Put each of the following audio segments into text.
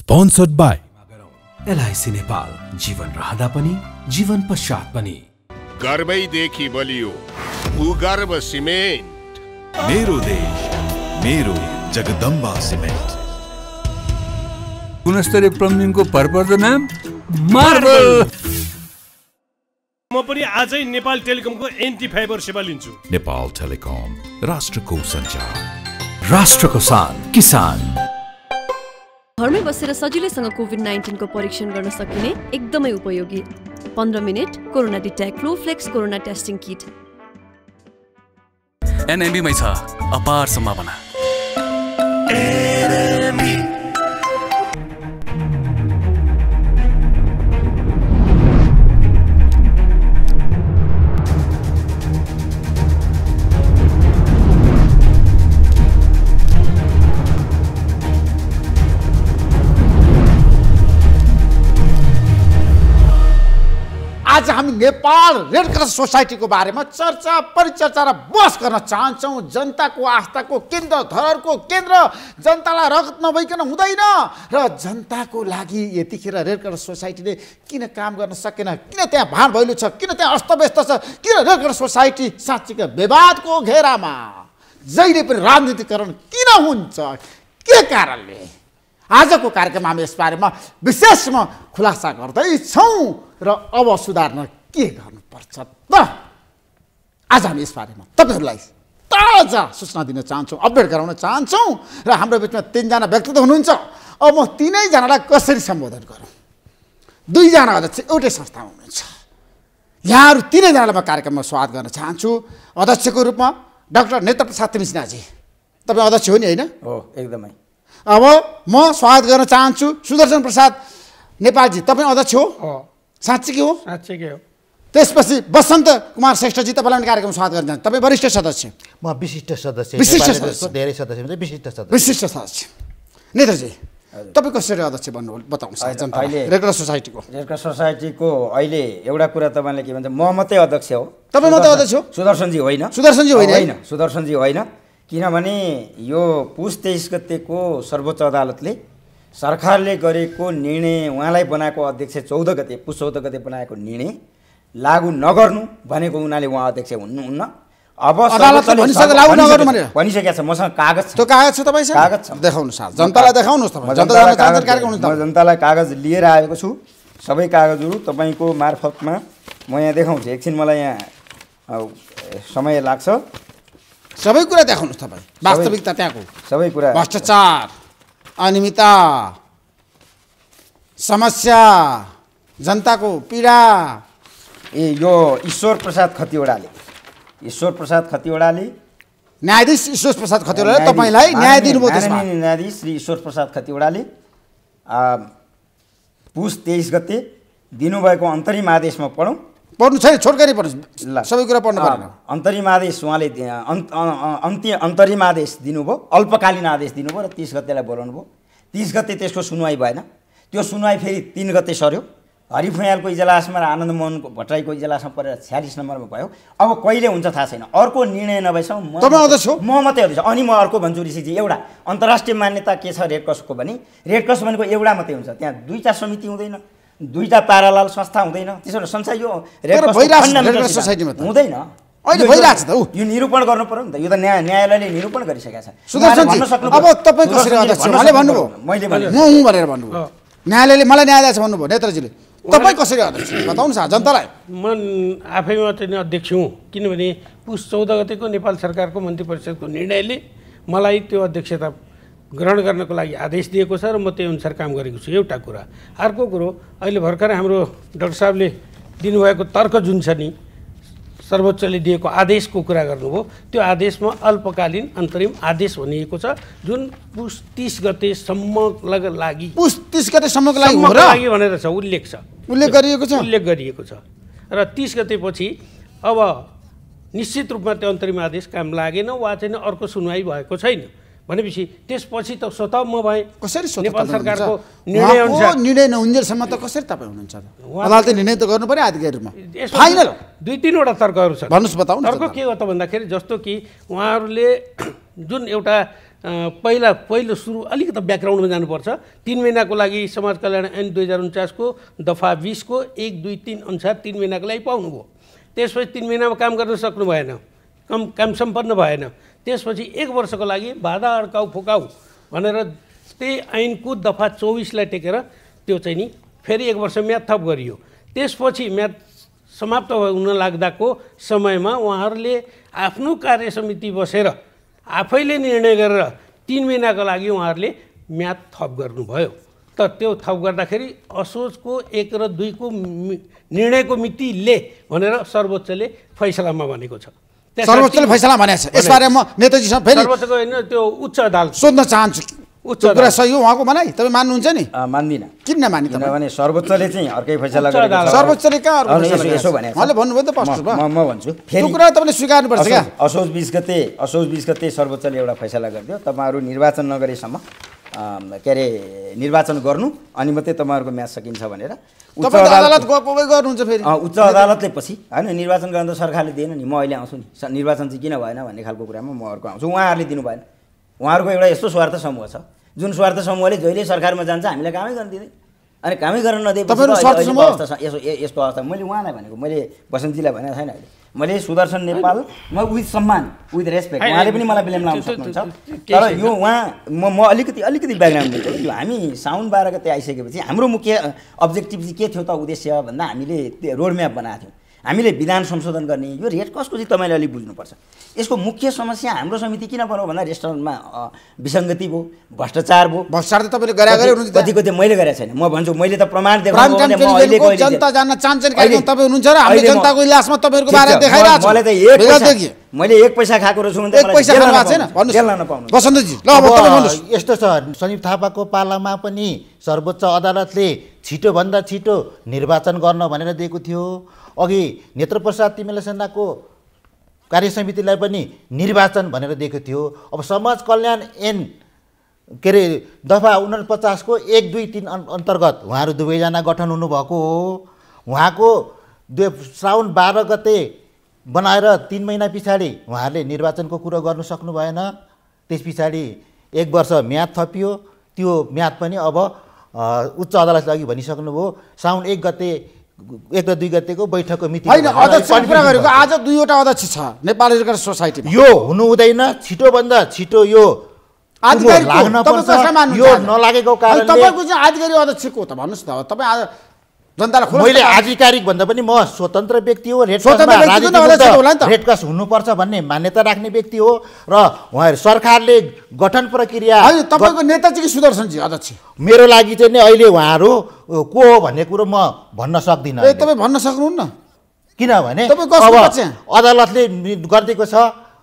Sponsored by LIC Nepal जीवन रहँदा पनि जीवन पश्चात पनि गर्वैदेखि बलियो भूगर्भ सिमेन्ट मेरो देश मेरो जगदम्बा सिमेन्ट गुणस्तरीय प्लम्बिङको भरपर्दो नाम मार्बल म पनि आजै नेपाल टेलिकमको एन्टी फाइबर सेवा लिन्छु। नेपाल टेलिकम राष्ट्रको सञ्चार। राष्ट्रको सान किसान। घरमै बसेर सजिलैसँग कोभिड नाइन्टिनको परीक्षण गर्न सकिने एकदमै उपयोगी। पन्ध्र मिनट कोरोना डिटेक फ्लोफ्लेक्स कोरोना टेस्टिङ किट। एनएमबीमै छ अपार सम्भावना। आज हामी नेपाल रेड क्रस सोसाइटीको बारेमा चर्चा परिचर्चा र बहस गर्न चाहन्छौँ। जनताको आस्थाको केन्द्र धरको केन्द्र जनतालाई रगत नभइकन हुँदैन र जनताको लागि यतिखेर रेड क्रस सोसाइटीले किन काम गर्न सकेन? किन त्यहाँ भाँड भैलो छ? किन त्यहाँ अस्तव्यस्त छ? किन रेड क्रस सोसाइटी साँच्चीको विवादको घेरामा? जहिले पनि राजनीतिकरण किन हुन्छ? के कारणले? आजको कार्यक्रममा हामी यस बारेमा विशेषमा खुलासा गर्दैछौँ र अब सुधार्न के गर्नुपर्छ त? आज हामी यस बारेमा तपाईँहरूलाई ताजा सूचना दिन चाहन्छौँ अपडेट गराउन चाहन्छौँ र हाम्रो बिचमा तिनजना व्यक्ति त हुनुहुन्छ। अब म तिनैजनालाई कसरी सम्बोधन गरौँ? दुईजना अध्यक्ष एउटै संस्थामा हुनुहुन्छ। यहाँहरू तिनैजनालाई म कार्यक्रममा स्वागत गर्न चाहन्छु। अध्यक्षको रूपमा डाक्टर नेत्र प्रसाद तिमिसिनाजी तपाईँ अध्यक्ष हो नि होइन? हो एकदमै। अब म स्वागत गर्न चाहन्छु सुदर्शन प्रसाद नेपालजी। तपाईँ अध्यक्ष हो? साँच्चीकै हो? साँच्चैकै हो। त्यसपछि बसन्त कुमार श्रेष्ठजी तपाईँलाई पनि कार्यक्रम स्वागत गर्न चाहन्छु। तपाईँ वरिष्ठ सदस्य? म विशिष्ट सदस्य। विशिष्ट सदस्य। धेरै सदस्य विशिष्ट सदस्य। विशिष्ट सदस्य। नेत्रजी तपाईँ कसरी अध्यक्ष बन्नु बताउनुहोस् अहिले- सोसाइटीको रेडक्रस सोसाइटीको अहिले एउटा कुरा तपाईँले के भन्छ म मात्रै अध्यक्ष हो। तपाईँ मात्रै अध्यक्ष हो? सुदर्शनजी होइन। सुदर्शनजी? होइन सुदर्शनजी होइन। किनभने यो पुस तेइस गतेको सर्वोच्च अदालतले सरकारले गरेको निर्णय उहाँलाई बनाएको अध्यक्ष चौध गते पुस चौध गते बनाएको निर्णय लागू नगर्नु भनेको हुनाले उहाँ अध्यक्ष हुनुहुन्न। अब अदालतले भनिसकेको। छ। मसँग कागज छ। त्यो कागज छ तपाईँसँग कागज छ। देखाउनुहोस् जनतालाई देखाउनुहोस् तपाईँ। जनता जनतालाई कागज- लिएर आएको छु। सबै कागजहरू तपाईँको मार्फतमा म यहाँ देखाउँछु। एकछिन मलाई यहाँ समय लाग्छ। सबै कुरा देखाउनुहोस् तपाईँ। वास्तविकता त्यहाँको। सबै कुरा भ्रष्टाचार अनियमितता समस्या जनताको पीडा। ए यो ईश्वर प्रसाद खतिवडाले। ईश्वर प्रसाद खतिवडाले न्यायाधीश ईश्वर प्रसाद खतिवडाले तपाईँलाई न्याय दिनुभयो न्यायाधीश श्री ईश्वर प्रसाद खतिवडाले पुस तेइस गते दिनुभएको अन्तरिम आदेशमा पढौँ। पढ्नु छैन छोटकरी पढ्नुहोस् ल। सबै कुरा पढ्नु परेन अ, अन्तरिम आदेश उहाँले दि- अन्- अ- अ- अन्त्य अन्तरिम आदेश दिनुभयो अल्पकालीन आदेश दिनुभयो र तिस गतेलाई बोलाउनु भयो। तिस गते त्यसको सुनवाई भएन। त्यो सुनवाई फेरि तिन गते सर्यो हरिफुयालको इजलासमा र आनन्द मोहनको भट्टराईको इजलासमा परेर छ्यालिस नम्बरमा भयो। अब कहिले हुन्छ थाहा छैन। अर्को निर्णय नभएसम्म? म मात्रै अध्यक्ष अनि म अर्को भन्छु ऋषिजी एउटा अन्तर्राष्ट्रिय मान्यता के छ रेड क्रसको भने? रेड क्रस भनेको एउटा मात्रै हुन्छ। त्यहाँ दुईवटा समिति हुँदैन। दुईवटा पारालाल संस्था हुँदैन। त्यसो भने संसार यो। हुँदैन। अहिले यो- भइरहेछ त ऊ। यो निरूपण गर्नु पर्यो नि त। यो त न्याय न्यायालयले निरूपण गरिसकेको छ। अब। तपाईँ कसरी अध्यक्ष उहाँले सक्नु भन्नुभयो। मैले भने म हुँ भनेर भन्नुभयो। न्यायालयले मलाई न्याय दिएछ भन्नुभयो नेत्रजीले तपाईँ कसरी अध्यक्ष? बताउनुहोस् न जनतालाई। म आफैमा चाहिँ नि अध्यक्ष हुँ। किनभने पुस चौध गतेको नेपाल सरकारको मन्त्री परिषदको निर्णयले मलाई त्यो अध्यक्षता ग्रहण गर्नको लागि आदेश दिएको छ र म त्यही अनुसार काम गरेको छु। एउटा कुरा। अर्को कुरो अहिले भर्खरै हाम्रो डाक्टर साहबले दिनुभएको तर्क जुन छ नि सर्वोच्चले दिएको आदेशको कुरा गर्नुभयो त्यो आदेशमा अल्पकालीन अन्तरिम आदेश भनिएको छ जुन पुस तिस गतेसम्मको लागि पुस तिस गतेसम्मको लागि भनेर छ उल्लेख छ। उल्लेख गरिएको छ। उल्लेख गरिएको छ। र तिस गतेपछि अब निश्चित रूपमा त्यो अन्तरिम आदेश काम लागेन वा चाहिँ अर्को सुनवाई भएको छैन। भनेपछि त्यसपछि त स्वतः म भएँ कसरी नेपाल सरकारको? निर्णय नहुन्जेलसम्म त कसरी तपाईँ हुनुहुन्छ? अदालतले निर्णय त गर्नु पऱ्यो आधिकारिक रूपमा। फाइनल दुई तिनवटा तर्कहरू छन्। भन्नुहोस् बताउनु तर्क के हो त भन्दाखेरि जस्तो कि उहाँहरूले जुन एउटा पहिला पहिलो सुरु अलिकति ब्याकग्राउन्डमा जानुपर्छ। तिन महिनाको लागि समाज कल्याण ऐन दुई हजार उन्चासको दफा बिसको एक दुई तिन अनुसार तिन महिनाको लागि पाउनुभयो। त्यसपछि तिन महिनामा काम गर्न सक्नु भएन। कम काम सम्पन्न भएन। त्यसपछि एक वर्षको लागि बाधा अड्काउ फुकाउ भनेर त्यही ऐनको दफा चौबिसलाई टेकेर त्यो चाहिँ नि फेरि एक वर्ष म्याद थप गरियो। त्यसपछि म्याद समाप्त हुन लाग्दाको समयमा उहाँहरूले आफ्नो कार्य समिति बसेर आफैले निर्णय गरेर तिन महिनाको लागि उहाँहरूले म्याद थप गर्नुभयो। त त्यो थप गर्दाखेरि असोजको एक र दुईको निर्णयको मितिले भनेर सर्वोच्चले फैसलामा भनेको छ। सर्वोच्चले फैसला भनेको छ यसबारे म नेताजीसँग फेरि त्यो उच्च अदालत। सोध्न चाहन्छु। उच्च कुरा अदालत। सही हो उहाँको भनाइ? तपाईँ मान्नुहुन्छ नि? मान्दिनँ। किन नमानि तपाईँ? किनभने सर्वोच्चले चाहिँ अर्कै फैसला। सर्वोच्चले कहाँ यसो- छ। उहाँले भन्नुभयो नि त म म भन्छु। त्यो कुरा तपाईँले स्वीकार्नुपर्छ क्या। असोज बिस गते असोज बिस गते सर्वोच्चले एउटा फैसला गरिदियो। तपाईँहरू निर्वाचन नगरेसम्म के अरे निर्वाचन गर्नु अनि मात्रै तपाईँहरूको म्याच सकिन्छ भनेर। उच्च अदालत गर्नुहुन्छ फेरि। उच्च अदालतले पछि होइन निर्वाचन गर्न त सरकारले दिएन नि म अहिले आउँछु नि। निर्वाचन चाहिँ किन भएन भन्ने खालको कुरामा म अर्को आउँछु। उहाँहरूले दिनु भएन। उहाँहरूको एउटा यस्तो स्वार्थ समूह छ। जुन स्वार्थ समूहले जहिले सरकारमा जान्छ हामीलाई कामै गर्न दिँदैन अनि कामै गर्न नदिएपछि तपाईँहरू त अहिले- स्वार्थ अहिलेको समूह? अवस्था छ- यसो ए- यस्तो अवस्था मैले उहाँलाई भनेको मैले बसन्तीलाई भनेको छैन अहिले। मैले सुदर्शन नेपाल म विथ सम्मान विथ रेस्पेक्ट उहाँले पनि मलाई ब्लेम लाउन सक्नुहुन्छ। तर यो उहाँ म म अलिकति अलिकति ब्याकग्राउन्ड दिन्छु यो हामी साउन बाह्र गते आइसकेपछि हाम्रो मुख्य अब्जेक्टिभ चाहिँ के थियो त उद्देश्य भन्दा हामीले रोड म्याप बनाएको थियौँ। हामीले विधान संशोधन गर्ने यो रेड क्रसको चाहिँ तपाईँले अलिक बुझ्नुपर्छ? यसको मुख्य समस्या हाम्रो समिति किन बनाऊ भन्दा रेस्टुरेन्टमा विसङ्गति भयो भ्रष्टाचार भयो। भ्रष्टाचार त तपाईँले गरे गरे हुनुहुन्छ। कति कति मैले गरेको छैन। म भन्छु मैले त प्रमाण जनता जान्न चाहन्छन् तपाईँ हुनुहुन्छ र हामीले अहिले म- जनताको इलाजमा तपाईँहरूको बारे देखाइरहेको मलाई त एक मैले एक पैसा खाएको रहेछु छैन। अब यस्तो छ सञ्जीव थापाको पालामा पनि सर्वोच्च अदालतले छिटोभन्दा छिटो निर्वाचन गर्न भनेर दिएको थियो। अघि नेत्रप्रसाद तिमेल सेनाको कार्य समितिलाई पनि निर्वाचन भनेर दिएको थियो। अब समाज कल्याण ऐन के अरे दफा उनपचासको एक दुई तिन अन्- अन्तर्गत उहाँहरू दुवैजना गठन हुनुभएको हो। उहाँको दुई श्रावण बाह्र गते बनाएर तिन महिना पछाडि उहाँहरूले निर्वाचनको कुरो गर्नु सक्नु भएन। त्यस पछाडि एक वर्ष म्याद थपियो। त्यो म्याद पनि अब उच्च अदालतले अघि भनिसक्नुभयो साउन एक गते एक र दुई गतेको बैठकको मिति होइन अध्यक्ष कुरा गरेको। आज दुईवटा अध्यक्ष छ नेपाल एजुकेटर सोसाइटीमा यो हुनु हुँदैन छिटोभन्दा छिटो यो आधिकारिक यो? नलागेको अनि कारणले तपाईँको चाहिँ आधिकारिक अध्यक्ष को त भन्नुहोस् न तपाईँ आज जनतालाई मैले आधिकारिक भन्दा पनि म स्वतन्त्र व्यक्ति हो रेड रेड क्रस हुनुपर्छ भन्ने मान्यता राख्ने व्यक्ति हो र उहाँहरू सरकारले गठन प्रक्रिया तपाईँको नेता चाहिँ कि सुदर्शनजी अध्यक्ष मेरो लागि चाहिँ नि अहिले उहाँहरू को हो भन्ने कुरो म भन्न सक्दिनँ। तपाईँ भन्न सक्नुहुन्न किनभने? अदालतले गरिदिएको छ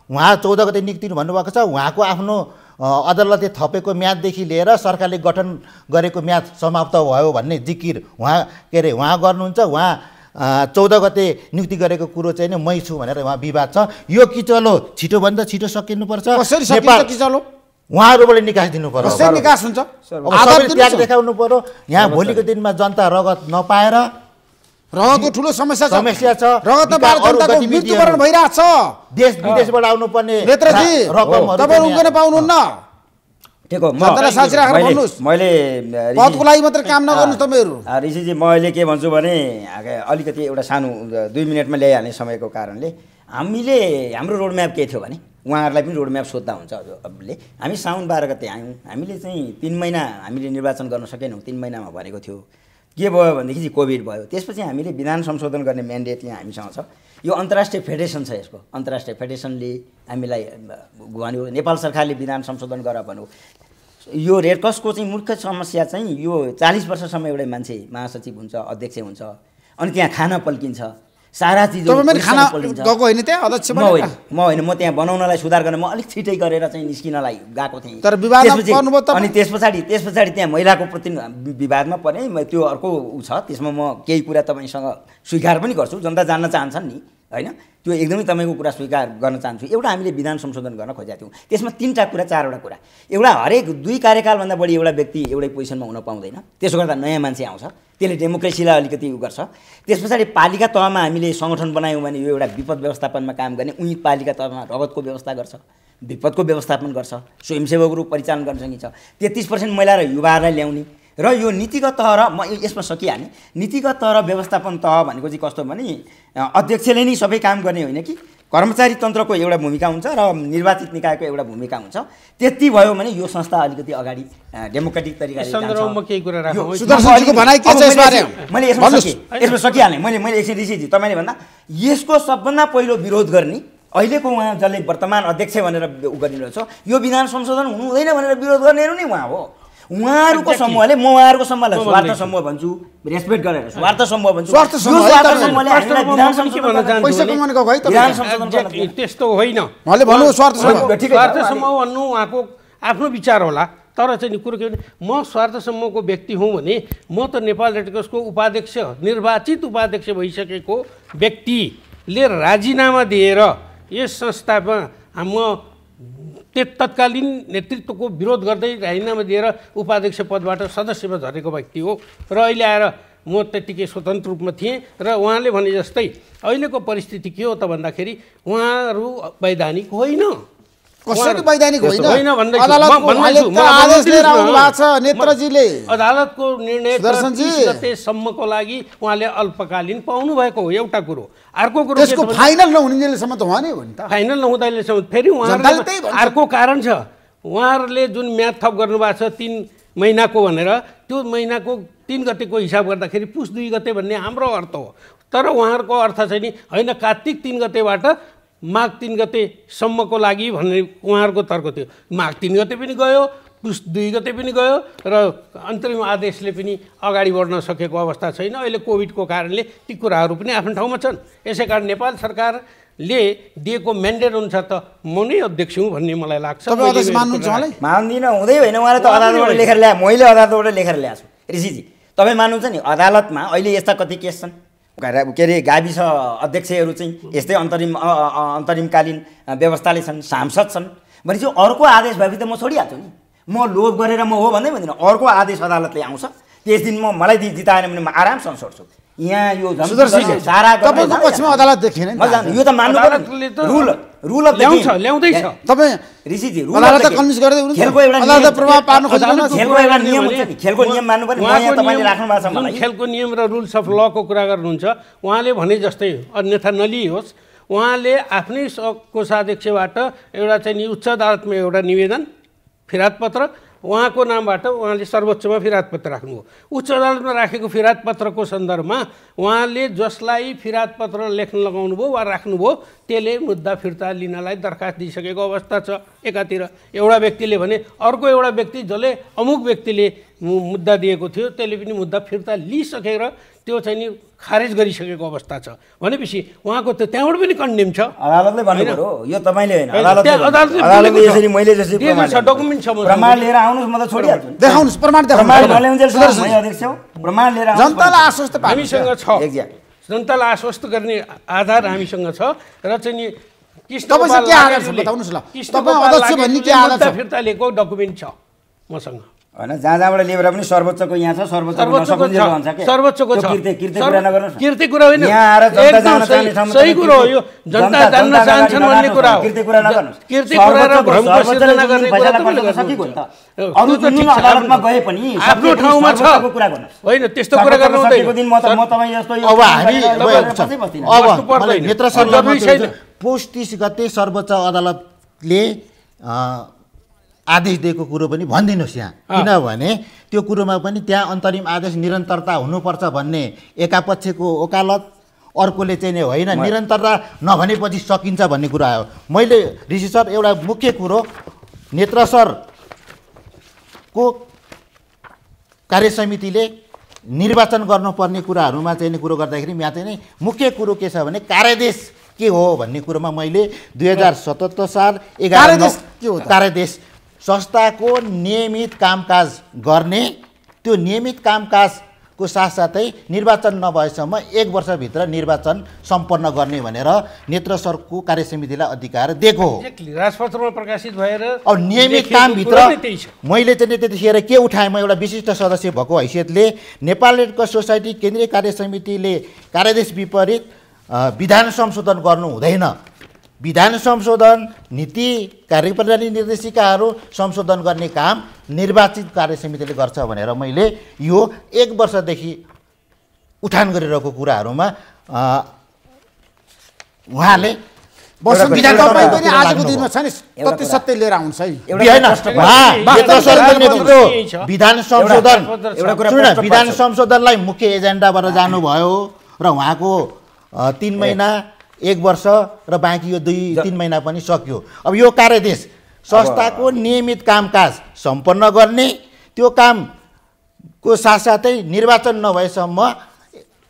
उहाँ चौध गते नियुक्ति भन्नुभएको छ उहाँको आफ्नो अदालतले थपेको म्याददेखि लिएर सरकारले गठन गरेको म्याद समाप्त भयो भन्ने जिकिर उहाँ के अरे उहाँ गर्नुहुन्छ। उहाँ चौध गते नियुक्ति गरेको कुरो चाहिँ नि मै छु भनेर उहाँ विवाद छ। यो किचलो छिटोभन्दा छिटो सकिनुपर्छ। कसरी सकिन्छ नेपाल- कि चलो? उहाँहरूबाट निकास दिनु पर्यो कसरी निकास हुन्छ। देखाउनु पर्यो। यहाँ भोलिको दिनमा जनता रगत नपाएर रगतको ठुलो समस्या छ। समस्या छ। रगत जनताको मृत्युवरण भइरहेको छ। देश विदेशबाट आउनुपर्ने नेत्रजी रा- रकमहरू तपाईँ पनि उम्कन पाउनुहुन्न। ठिक हो। मैले-। मैले पदको लागि मात्रै काम नगर्नुहोस् तपाईँहरू। ऋषिजी म अहिले के भन्छु भने अलिकति एउटा सानो दुई मिनटमा ल्याइहाल्ने समयको कारणले हामीले हाम्रो रोडम्याप के थियो भने उहाँहरूलाई पनि रोडम्याप सोद्धा हुन्छ हजुरले हामी साउन बाह्र गते आयौँ। हामीले चाहिँ तिन महिना हामीले निर्वाचन गर्न सकेनौँ। तिन महिनामा भनेको थियो। के भयो भनेदेखि चाहिँ कोभिड भयो। त्यसपछि हामीले विधान संशोधन गर्ने म्यान्डेट यहाँ हामीसँग छ। यो अन्तर्राष्ट्रिय फेडरेसन छ यसको। अन्तर्राष्ट्रिय फेडरेसनले हामीलाई भन्यो नेपाल सरकारले विधान संशोधन गर भन्यो। यो रेड क्रसको चाहिँ मुख्य समस्या चाहिँ यो चालिस वर्षसम्म एउटै मान्छे महासचिव हुन्छ अध्यक्ष हुन्छ। अनि त्यहाँ खाना पल्किन्छ। सारा चिज खाना गएको होइन त्यहाँ? अध्यक्ष म होइन? म होइन। म त्यहाँ बनाउनलाई सुधार गर्न म अलिक छिटै गरेर चाहिँ निस्किनलाई गएको थिएँ। तर तपाईँ? अनि त्यस पछाडि त्यस पछाडि त्यहाँ महिलाको प्रति विवादमा परेँ। त्यो अर्को ऊ छ। त्यसमा म केही कुरा तपाईँसँग स्वीकार पनि गर्छु। जनता जान्न चाहन्छन् नि। होइन? त्यो एकदमै तपाईँको कुरा स्वीकार गर्न चाहन्छु। एउटा हामीले विधान संशोधन गर्न खोजेका थियौँ। त्यसमा तिनवटा कुरा चारवटा कुरा। एउटा हरेक दुई कार्यकालभन्दा बढी एउटा व्यक्ति एउटै पोजिसनमा हुन पाउँदैन। त्यसो गर्दा नयाँ मान्छे आउँछ। त्यसले डेमोक्रेसीलाई अलिकति उ गर्छ। त्यस पछाडि पालिका तहमा हामीले सङ्गठन बनायौँ भने यो एउटा विपद व्यवस्थापनमा काम गर्ने उही पालिका तहमा रगतको व्यवस्था गर्छ विपदको व्यवस्थापन गर्छ स्वयंसेवक रूप परिचालन गर्न सकिन्छ। तेत्तिस पर्सेन्ट महिला र युवाहरूलाई ल्याउने र यो नीतिगत तह र म यसमा सकिहालेँ। नीतिगत तह र व्यवस्थापन तह भनेको चाहिँ कस्तो भने अध्यक्षले नै सबै काम गर्ने होइन कि? कर्मचारी तन्त्रको एउटा भूमिका हुन्छ र निर्वाचित निकायको एउटा भूमिका हुन्छ। त्यति भयो भने यो संस्था अलिकति अगाडि डेमोक्रेटिक यसमा सकिहालेँ। मैले मैले एकछिन ऋषिजी तपाईँले भन्दा यसको सबभन्दा पहिलो विरोध गर्ने अहिलेको उहाँ जसले वर्तमान अध्यक्ष भनेर उ गरिरहेको छ यो विधान संशोधन हुनु हुँदैन भनेर विरोध गर्नेहरू नै उहाँ हो। उहाँहरूको. समूहले म उहाँहरूको समूहलाई स्वार्थ। समूह भन्छु रेस्पेक्ट गरेर स्वार्थ समूह भन्छु। त्यस्तो होइन। स्वार्थ समूह। भन्नु उहाँको आफ्नो विचार होला। तर चाहिँ नि कुरो के भने म स्वार्थ समूहको व्यक्ति हुँ भने म त नेपाल रेड क्रसको उपाध्यक्ष निर्वाचित उपाध्यक्ष भइसकेको व्यक्तिले राजीनामा दिएर यस संस्थामा म त्यो तत्कालीन नेतृत्वको विरोध गर्दै राजीनामा दिएर उपाध्यक्ष पदबाट सदस्यमा झरेको व्यक्ति हो। र अहिले आएर म त्यत्तिकै स्वतन्त्र रूपमा थिएँ र उहाँले भने जस्तै अहिलेको परिस्थिति के हो त भन्दाखेरि उहाँहरू वैधानिक होइन। कसरी वैधानिक होइन? नेत्रजीले। अदालतको निर्णय गतेसम्मको लागि उहाँले अल्पकालीन पाउनु भएको हो एउटा कुरो। अर्को कुरो त्यसको फाइनल नहुनेसम्म त उहाँ नै हो नि त। फाइनल नहुँदाइलेसम्म फेरि उहाँहरूले। अर्को कारण छ। उहाँहरूले जुन म्याद थप गर्नुभएको छ तिन महिनाको भनेर त्यो महिनाको तिन गतेको हिसाब गर्दाखेरि पुस दुई गते भन्ने हाम्रो अर्थ हो। तर उहाँहरूको अर्थ चाहिँ नि होइन कार्तिक तिन गतेबाट माघ तिन गतेसम्मको लागि भन्ने उहाँहरूको तर्क थियो। माघ तिन गते पनि गयो पुस दुई गते पनि गयो र अन्तरिम आदेशले पनि अगाडि बढ्न सकेको अवस्था छैन। अहिले कोभिडको कारणले ती कुराहरू पनि आफ्नो ठाउँमा छन्। यसै कारण नेपाल सरकारले दिएको म्यान्डेट अनुसार त म नै अध्यक्ष हुँ भन्ने मलाई लाग्छ। मान्दिनँ। हुँदै होइन उहाँले त अदालतबाट। लेखेर ल्याए। मैले अदालतबाट लेखेर ल्याएको छु। ऋषिजी तपाईँ मान्नुहुन्छ नि? अदालतमा अहिले यस्ता कति केस छन्? के अरे गाविस अध्यक्षहरू चाहिँ यस्तै अन्तरिम अन्तरिमकालीन व्यवस्थाले छन् सांसद छन्। भनेपछि अर्को आदेश भएपछि त म छोडिहाल्छु नि। म लोभ गरेर म हो भन्दै भन्दिनँ। अर्को आदेश अदालतले आउँछ। त्यस दिन म मलाई जिताएन भने म आरामसँग छोड्छु। यहाँ यो तपाईँको पक्षमा। अदालत देखिएन यो त मान्नु रुल रुल ल्याउँछ। ल्याउँदैछ। तपाईँ ऋषिजी रुल अदालत। कन्भिन्स गर्दै हुनुहुन्छ खेलको एउटा अदालत नियम- प्रभाव पार्नु खोज्दैन खेलको एउटा नियम हुन्छ नि, खेलको नियम मान्नु पर्ने, उहाँको नयाँ तपाईँले नियम- राख्नु भएको छ मलाई। खेलको नियम र रुल्स अफ लको कुरा गर्नुहुन्छ उहाँले भने जस्तै अन्यथा नलियोस् उहाँले आफ्नै कोषाध्यक्षबाट एउटा चाहिँ नि उच्च अदालतमा एउटा निवेदन फिरात पत्र उहाँको नामबाट उहाँले सर्वोच्चमा फिरात पत्र राख्नुभयो। उच्च अदालतमा राखेको फिरात पत्रको सन्दर्भमा उहाँले जसलाई फिरात पत्र लेख्न लगाउनुभयो वा राख्नुभयो त्यसले मुद्दा फिर्ता लिनलाई दरखास्त दिइसकेको अवस्था छ एकातिर। एउटा व्यक्तिले भने अर्को एउटा व्यक्ति जसले अमुक व्यक्तिले मुद्दा दिएको थियो त्यसले पनि मुद्दा फिर्ता लिइसकेर त्यो चाहिँ नि खारेज गरिसकेको अवस्था छ। भनेपछि उहाँको त त्यहाँबाट पनि कन्डेम छ अदालतले भन्नु यो तपाईँले होइन। अदालतले। यसरी मैले जसरी। डकुमेन्ट छ। प्रमाण लिएर आउनुहोस् म त छोडिहाल्छु। देखाउनुहोस् प्रमाण प्रमाण देखाउनुहोस् प्रमाण लिएर जनतालाई आश्वस्त हामीसँग छ. जनतालाई आश्वस्त गर्ने आधार हामीसँग छ। र चाहिँ नि कृष्ण तपाईँसँग गोपाल के आधार छ लागेजुले- बताउनुहोस् ल। कृष्ण तपाईँ गोपाल अध्यक्ष भन्ने के लागेजुले आधार मुद्दा छ? फिर्ता लिएको डकुमेन्ट छ मसँग। होइन जहाँ जहाँबाट लिएर पनि सर्वोच्चको यहाँ छ सर्वोच्चको कीर्ति कुरा होइन। सही- कुरो हो यो। जनता जनता- जान्न चाहन्छन् भन्ने कुरा हो। कीर्ति कुरा नगर्नुहोस्। कीर्ति कुरा र भ्रमको सिर्जना गर्ने कुरा नि त। अरू त ठिक छ, अदालतमा गए पनि आफ्नो ठाउँमा छ। सर्वोच्चको कुरा गर्नुहोस्। होइन त्यस्तो कुरा सर्वोच्चको गर्नु हुँदैन। सकिएको दिन म त म तपाईँ जस्तो यो अब हामी। अब पर्दैन। नेत्र। पौष तिस गते सर्वोच्च अदालतले अ, आदेश दिएको कुरो पनि भनिदिनुहोस् यहाँ। किनभने त्यो कुरोमा पनि त्यहाँ अन्तरिम आदेश निरन्तरता हुनुपर्छ भन्ने एकापक्षको वकालत अर्कोले चाहिँ नि होइन। निरन्तरता नभनेपछि सकिन्छ भन्ने कुरा आयो मैले ऋषि सर एउटा मुख्य कुरो नेत्र सरको कार्य समितिले निर्वाचन गर्नुपर्ने कुराहरूमा चाहिँ नि कुरो गर्दाखेरि यहाँ चाहिँ नि मुख्य कुरो के छ भने कार्यदेश के हो भन्ने कुरोमा मैले दुई हजार सतहत्तर साल एघार कार्यदेश के हो? कार्यदेश संस्थाको नियमित कामकाज गर्ने त्यो नियमित कामकाजको साथसाथै निर्वाचन नभएसम्म एक वर्षभित्र निर्वाचन सम्पन्न गर्ने भनेर नेत्र सरको कार्य समितिलाई अधिकार दिएको हो। राजपत्रमा प्रकाशित भएर अब नियमित कामभित्र मैले चाहिँ त्यतिखेर के उठाएँ? म एउटा विशिष्ट सदस्य भएको हैसियतले नेपाल रेड क्रस सोसाइटी केन्द्रीय कार्य समितिले कार्यदेश विपरीत विधान संशोधन गर्नु हुँदैन। विधान संशोधन नीति कार्यप्रणाली निर्देशिकाहरू संशोधन गर्ने काम निर्वाचित कार्य समितिले गर्छ भनेर मैले यो एक वर्षदेखि उठान गरिरहेको कुराहरूमा उहाँले आजको। दिनमा छ नि। सत्य लिएर है विधान संशोधन विधान। संशोधनलाई मुख्य एजेन्डाबाट जानुभयो र उहाँको तिन महिना एक वर्ष र बाँकी यो दुई तिन महिना पनि सक्यो। अब यो कार्यदेश संस्थाको नियमित कामकाज सम्पन्न गर्ने त्यो कामको साथसाथै निर्वाचन नभएसम्म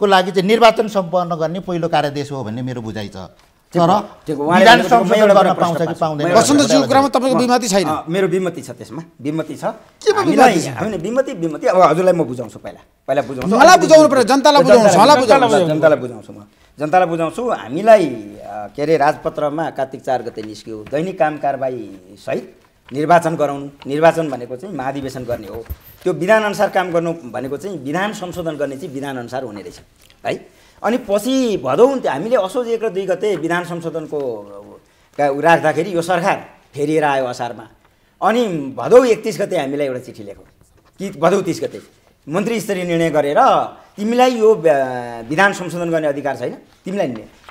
को लागि चाहिँ निर्वाचन सम्पन्न गर्ने पहिलो कार्यदेश हो भन्ने मेरो बुझाइ छ। तर पाउँछ कि। पाउँदैन? कुरामा तपाईँको बिमाती छैन? मेरो विमति छ त्यसमा। विमति छ? केमा हामीलाई विमति? विमति विमति। अब हजुरलाई म बुझाउँछु पहिला। पहिला बुझाउँछु। मलाई बुझाउनु पर्यो, जनतालाई बुझाउनुहोस्, मलाई बुझाउनुहोस्। जनतालाई बुझाउँछु म। जनतालाई बुझाउँछु हामीलाई के अरे राजपत्रमा कार्तिक चार गते निस्क्यो दैनिक काम कारबाही सहित निर्वाचन गराउनु निर्वाचन भनेको चाहिँ महाधिवेशन गर्ने हो। त्यो विधानअनुसार काम गर्नु भनेको चाहिँ विधान संशोधन गर्ने चाहिँ विधानअनुसार हुने रहेछ है? अनि पछि भदौ हामीले असोज एक र दुई गते विधान संशोधनको राख्दाखेरि यो सरकार फेरिएर आयो असारमा। अनि भदौ एकतिस गते हामीलाई एउटा चिठी लेख्यो कि भदौ तिस गते। मन्त्री स्तरीय निर्णय गरेर तिमीलाई यो विधान संशोधन गर्ने अधिकार छैन तिमीलाई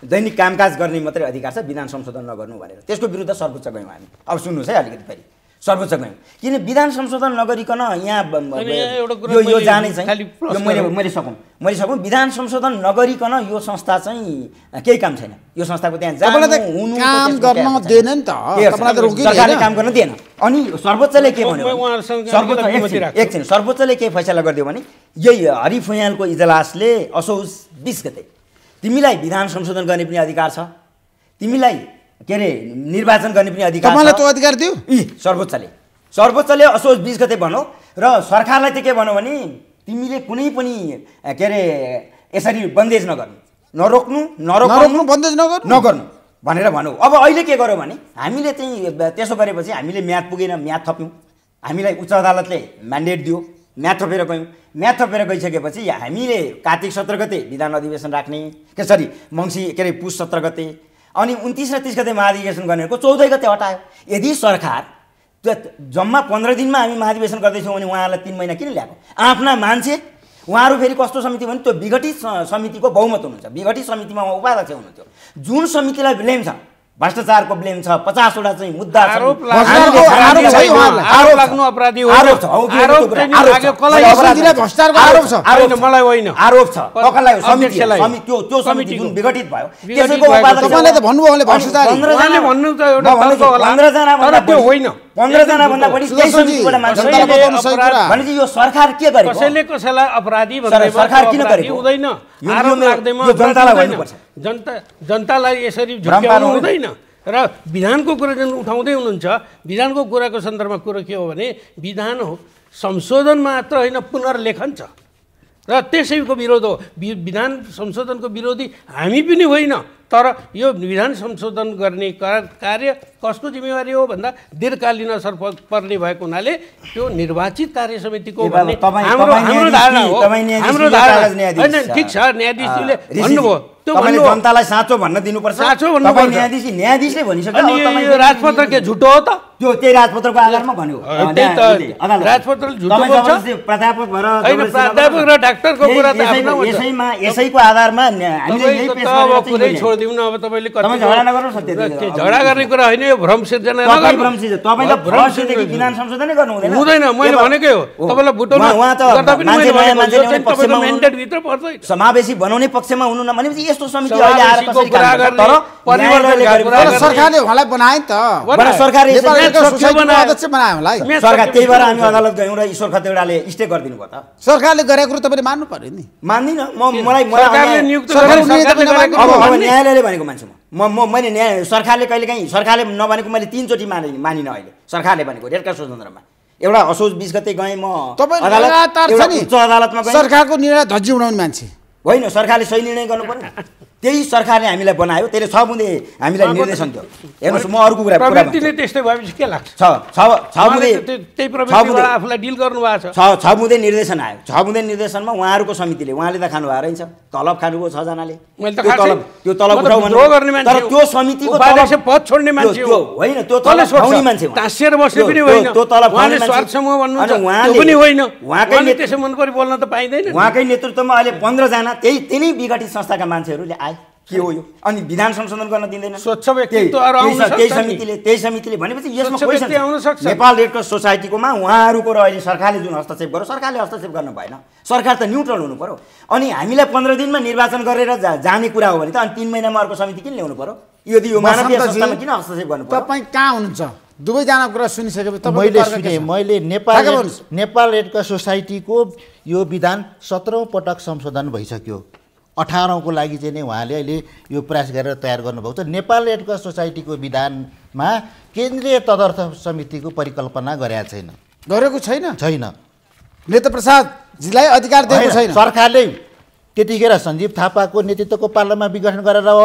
दैनिक कामकाज गर्ने मात्रै अधिकार छ विधान संशोधन नगर्नु भनेर। त्यसको विरुद्ध सर्वोच्च गयौँ हामी। अब सुन्नुहोस् है अलिकति फेरि। सर्वोच्च गयौँ किन विधान संशोधन नगरिकन यहाँ यो यो जाने चाहिँ यो मैले। मैले सकौँ। मैले सकौँ विधान संशोधन नगरिकन यो संस्था चाहिँ केही काम छैन। यो संस्थाको त्यहाँ काम गर्न दिएन नि अनि सर्वोच्चले के भन्यो सर्वोच्च एकछिन सर्वोच्चले के फैसला गरिदियो भने यही हरि फुयालको इजलासले असोज बिस गते। तिमीलाई विधान संशोधन गर्ने पनि अधिकार छ। तिमीलाई के अरे निर्वाचन गर्ने पनि अधिकार तपाईँलाई त्यो अधिकार दियो? यी सर्वोच्चले। सर्वोच्चले असोज बिस गते भनौँ र सरकारलाई चाहिँ के भन्यो भने तिमीले कुनै पनि के अरे यसरी बन्देज नगर्नु। नरोक्नु नरोक्नु बन्देज नगर्नु? नगर्नु भनेर भनौँ। अब अहिले के गर्यो भने हामीले चाहिँ त्यसो गरेपछि हामीले म्याद पुगेन म्याद थप्यौँ। हामीलाई उच्च अदालतले म्यान्डेट दियो म्याद थपेर गयौँ। म्याद थपेर गइसकेपछि हामीले कार्तिक सत्र गते विधान अधिवेशन राख्ने के सरी मङ्सी के अरे पुस सत्र गते अनि उन्तिस र तिस गते महाधिवेशन गर्नेहरूको चौध गते हटायो। यदि सरकार त्यो जम्मा पन्ध्र दिनमा हामी महाधिवेशन गर्दैछौँ भने उहाँहरूलाई तिन महिना किन ल्याएको? आफ्ना मान्छे उहाँहरू फेरि कस्तो समिति भने त्यो विघटित समितिको बहुमत हुनुहुन्छ। विघटित समितिमा उहाँ उपाध्यक्ष हुनुहुन्थ्यो जुन समितिलाई ब्लेम छ भ्रष्टाचारको ब्लेम छ पचासवटा चाहिँ मुद्दा छन्। आरोप हामीले लाग्नु- हामीले आरोप छ। चाहिँ- उहाँहरूलाई। आरोप आरोप छ। लाग्नु अपराधी होइन। आरोप छ हो कि होइन आरोप त्यो कुरा? चाहिँ नि आरोप छ। लाग्यो, कसलाई मैले अपराध वसन्तीलाई भने- भ्रष्टाचारको आरोप आरोप छ छ। आरोप होइन, छ। मलाई होइन। आरोप छ पर- कसलाई हो? समिति अध्यक्षलाई। समिति त्यो त्यो समिति समितिको। जुन विघटित भयो विघटित त्यसैको भएको उपाध्यक्ष तपाईँले त हो। भन्नुभयो भने अनि भ्रष्टाचारी। 15 उहाँले जना- भन्नु त एउटा म भन्दैछु, तर्क होला। 15 जना तर भन्दा बढी- होइन। 15 जना भन्दा बढी त्यही सुदर्शनजी, समितिबाट मान्छे जनतालाई कसैले बताउनु सही अपराध- कुरा। भनेपछि यो सरकार के गरेको कसैले कसैलाई अपराधी सरकार किन गरेको? हुँदैन जनतालाई। भन्नुपर्छ। जनता जनतालाई यसरी झुक्क्याउनु पार्नु हुँदैन र विधानको कुरा जुन उठाउँदै हुनुहुन्छ विधानको कुराको सन्दर्भमा कुरो के हो भने विधान हो संशोधन मात्र होइन पुनर्लेखन छ र त्यसैको विरोध हो विधान संशोधनको विरोधी हामी पनि होइन तर यो विधान संशोधन गर्ने कार्य कसको जिम्मेवारी हो भन्दा दीर्घकालीन असर पर्ने भएको हुनाले त्यो निर्वाचित कार्य समितिको भन्ने हाम्रो हाम्रो धारणा हो। हाम्रो धारणा? होइन ठिक छ ऋषिजी, भन्नुभयो। जनतालाई साँचो भन्न दिनुपर्छ? साँचो। तपाईँ न्यायाधीश न्यायाधीशले भनिसक्यो राजपत्र के झुटो हो त। त्यो त्यही राजपत्रको आधारमा भन्यो। प्राध्यापक भएर प्राध्यापक र डाक्टरको कुरा त। यसैमा यसैको आधारमा हामीले यही तपाईँको पेश त गरेर अब चाहिँ कुरै यो छोडिदिउँ न अब तपाईँले कति तपाईँ झगडा गर्ने कुरा होइन यो भ्रम सिर्जना तपाईँ नगर्नु। भ्रम सिर्जना- तपाईँ त भ्रम फर्स्टदेखि सिर्जना- विधान संशोधनै गर्नु हुँदैन। हुँदैन मैले के भ- भनेकै हो। हो। तपाईँलाई भुटानमा उहाँ- उहाँ त गर्दा पनि मान्छे मैले नयाँ भनेको, मान्छे यो ल्याउने चाहिँ तपाईँको पक्षमा हुनु- मेन्डेटभित्र पर्दैन समावेशी बनाउने पक्षमा हुनु न भनेपछि यस्तो समिति अहिले आएर कसरी काम गर्छ? तर सरकारले उहाँलाई बनाए नि त। सरकारले सरकार त्यही भएर हामी अदालत गयौँ र ईश्वर खतेडाले स्टे गरिदिनु भयो त। सरकारले गरेको कुरो तपाईँले मान्नु पर्यो नि। मान्दिनँ। म मलाई न्यायालयले भनेको मान्छु म। म मैले न्याय सरकारले कहिले काहीँ सरकारले नभनेको मैले तिनचोटि माने मानिनँ अहिले। सरकारले भनेको रेड क्रस स्वतन्त्रमा। एउटा असोज बिस गते गएँ म। तपाईँ अदालत उच्च अदालतमा सरकारको निर्णय धज्जी उडाउने मान्छे। होइन सरकारले सही निर्णय गर्नु पर्यो त्यही सरकारले हामीलाई बनायो त्यसले छ बुँदे हामीलाई निर्देशन थियो हेर्नुहोस् म अर्को कुरा नै। त्यस्तै भएपछि के लाग्छ? छ छ बुँदे आफूलाई डिल गर्नु भएको छ छ बुँदे निर्देशन आयो। छ बुँदे निर्देशनमा उहाँहरूको समितिले उहाँले त खानु रहेछ। तलब खानुभयो छजनाले। त्यो तलब तर। त्यो समितिको पद छोड्ने मान्छे होइन त्यो तलब छोड्छ? मान्छे। टाँसिएर बस्ने पनि होइन। त्यो तलब पनि होइन। उहाँकै त्यसै मन परि बोल्न त पाइँदैन नि। उहाँकै नेतृत्वमा अहिले पन्ध्रजना त्यही त्यही विघटित संस्थाका मान्छेहरूले आए। के हो यो अनि विधान संशोधन गर्न दिँदैन स्वच्छ त्यही। समितिले त्यही समितिले भनेपछि यसमा। नेपाल रेड क्रस सोसाइटीकोमा उहाँहरूको र अहिले सरकारले जुन हस्तक्षेप गर्यो सरकारले हस्तक्षेप गर्न भएन सरकार त न्युट्रल हुनु पर्यो अनि हामीलाई पन्ध्र दिनमा निर्वाचन गरेर जा जाने कुरा हो भने त अनि तिन महिनामा अर्को समिति किन ल्याउनु पर्यो यदि यो मानवीय संस्थामा किन हस्तक्षेप गर्नु पर्यो तपाईँ कहाँ हुनुहुन्छ दुवैजना कुरा सुनिसकेपछि तपाईँको मैले तर्क के सुने छ? मैले नेपाल। नेपाल रेड क्रस सोसाइटीको यो विधान सत्रौँ पटक संशोधन भइसक्यो अठारौँको लागि चाहिँ नै उहाँले अहिले यो प्रयास गरेर तयार गर्नुभएको छ। नेपाल रेड क्रस सोसाइटीको विधानमा केन्द्रीय तदर्थ समितिको परिकल्पना गरेका छैन। गरेको छैन? छैन। नेत्र प्रसादजीलाई अधिकार दिएको छैन? सरकारले त्यतिखेर सञ्जीव थापाको नेतृत्वको पार्लामा विघटन गरेर अब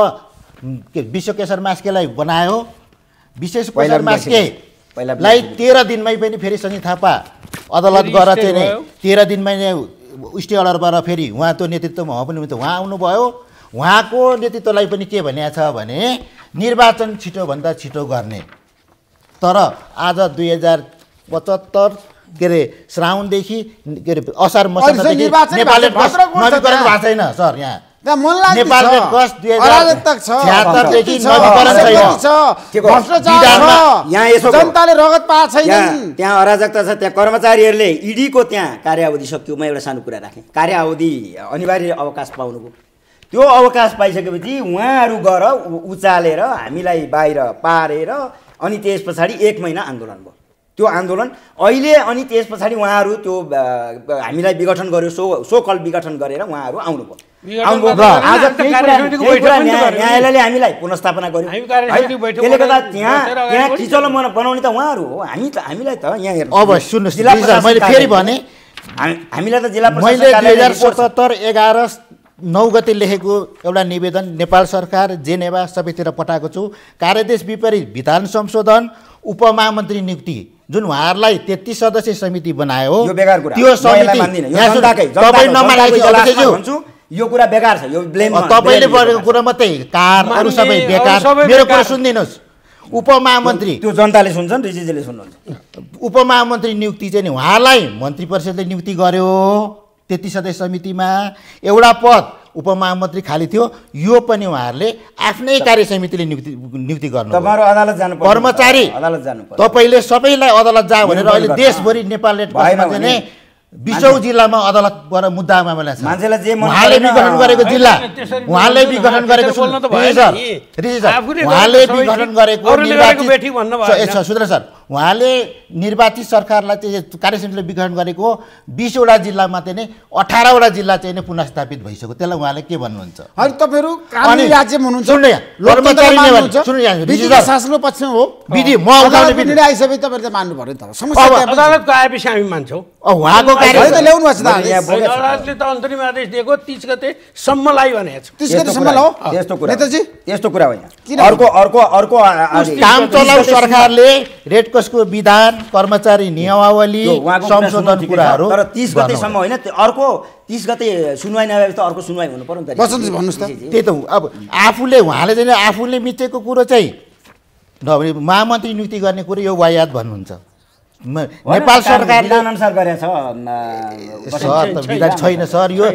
के विश्वकेशर मास्केलाई बनायो। विशेष केशर मास्के पहिला लाई तेह्र दिनमै पनि फेरि सञ्जीव थापा अदालत गएर चाहिँ। तेह्र दिनमै नै स्टे अर्डरबाट फेरि उहाँ त्यो नेतृत्वमा उहाँ पनि हुनुहुन्थ्यो उहाँ आउनुभयो। उहाँको नेतृत्वलाई पनि के भनिएको छ भने निर्वाचन छिटोभन्दा छिटो गर्ने। तर आज दुई हजार पचहत्तर के अरे श्रावणदेखि के अरे असार मसादेखि गउँछ नवीकरण। भएको छैन सर यहाँ। जनताले रगत पाएको त्यहाँ अराजकता छ। त्यहाँ कर्मचारीहरूले इडीको त्यहाँ कार्यावधि सक्यो म एउटा सानो कुरा राखेँ। कार्यावधि अनिवार्य अवकाश पाउनुभयो त्यो अवकाश पाइसकेपछि उहाँहरू गएर उचालेर हामीलाई बाहिर पारेर अनि त्यस पछाडि एक महिना आन्दोलन भयो। त्यो आन्दोलन अहिले अनि त्यस पछाडि उहाँहरू त्यो हामीलाई विघटन गर्यो। सो सो कल विघटन गरेर उहाँहरू आउनुभयो। आज। न्यायालयले हामीलाई पुनस्थापना गर्यो। त्यसले गर्दा त्यहाँ त्यहाँ। किचलो मन- बनाउने त उहाँहरू हो। हामी त हामीलाई त यहाँ हेर्नु अब सुन्नुहोस् मैले फेरि भने हामी- हामीलाई त जिल्ला प्रशासन मैले दुई हजार। सतहत्तर एघार नौ गते लेखेको एउटा निवेदन नेपाल सरकार जेनेवा सबैतिर पठाएको छु। कार्यदेश विपरीत विधान संशोधन उपमहामन्त्री नियुक्ति। जुन उहाँहरूलाई तेत्तिस सदस्य समिति बनायो त्यो समिति तपाईँ यो कुरा बेकार छ यो ब्लेम तपाईँले गरेको कुरा मात्रै कार अरू सबै बेकार। मेरो कुरा। सुनिदिनुहोस्। उपमहामन्त्री। त्यो जनताले सुन्छन् ऋषिजीले सुन्नुहुन्छ उपमहामन्त्री नियुक्ति चाहिँ नि उहाँलाई मन्त्री परिषदले नियुक्ति गर्यो। त्यति सदस्य समितिमा एउटा पद उपमहामन्त्री खाली थियो। यो पनि उहाँहरूले आफ्नै कार्य समितिले नियुक्ति नियुक्ति गर्नु तपाईँहरू अदालत जानु। कर्मचारी अदालत जानु। तपाईँले सबैलाई अदालत जा भनेर अहिले। देशभरि नेपाल क्रसमा चाहिँ बिसौँ जिल्लामा अदालतबाट मुद्दा मामला छ। मान्छेलाई जे मन उहाँले विघटन गरेको जिल्ला उहाँले विघटन गरेको उहाँले विघटन गरेको अरूले गरेको बेठिक निर्वाचित भन्नु स- भएन। छ, सुन्नु सर। उहाँले निर्वाचित सरकारलाई चाहिँ कार्यसमितिले विघटन गरेको बिसवटा जिल्लामा चाहिँ नै अठारवटा जिल्ला चाहिँ नै पुनस्थापित भइसक्यो। त्यसलाई उहाँले के भन्नुहुन्छ? तपाईँहरू अनि राज्यमा हुनुहुन्छ। सुन्नु यहाँ, लोकतन्त्र कर्मचारी मान्नुहुन्छ सुन्नु यहाँ, विधि विधि सर। शासनको पक्षमा हो। विधि, म उठाउने अदालतको विधि। निर्णय आइसकेपछि तपाईँहरूले त मान्नु पर्यो नि त। समस्या अब त्यहाँ पनि छ। अदालतको आएपछि हामी मान्छौँ। अब उहाँको होइन कार्य त ल्याउनु भएको छ त मैले यहाँ आदेश। बोलेको छु। अदालतले त अन्तरिम आदेश दिएको तिस गतेसम्मलाई भनेको छ। तिस त्यस्तो गतिसम्म कुरा ल नेताजी। होइन। अर्को अर्को अर्को। काम चलाउ सरकारले रेड क्रसको विधान कर्मचारी नियमावली संशोधन। कुराहरू तर तिस गतेसम्म होइन अर्को तिस गते सुनवाई नभएपछि त अर्को सुनवाई हुनु पर्यो नि त। भन्नुहोस् त। त्यही त हो। अब आफूले उहाँले चाहिँ नि आफूले मिचेको कुरो चाहिँ नभए महामन्त्री नियुक्ति गर्ने कुरो यो वायात भन्नुहुन्छ। नेपाल विधान- सरकारले विधानअनुसार गरेछ सर त विधान छैन सर। यो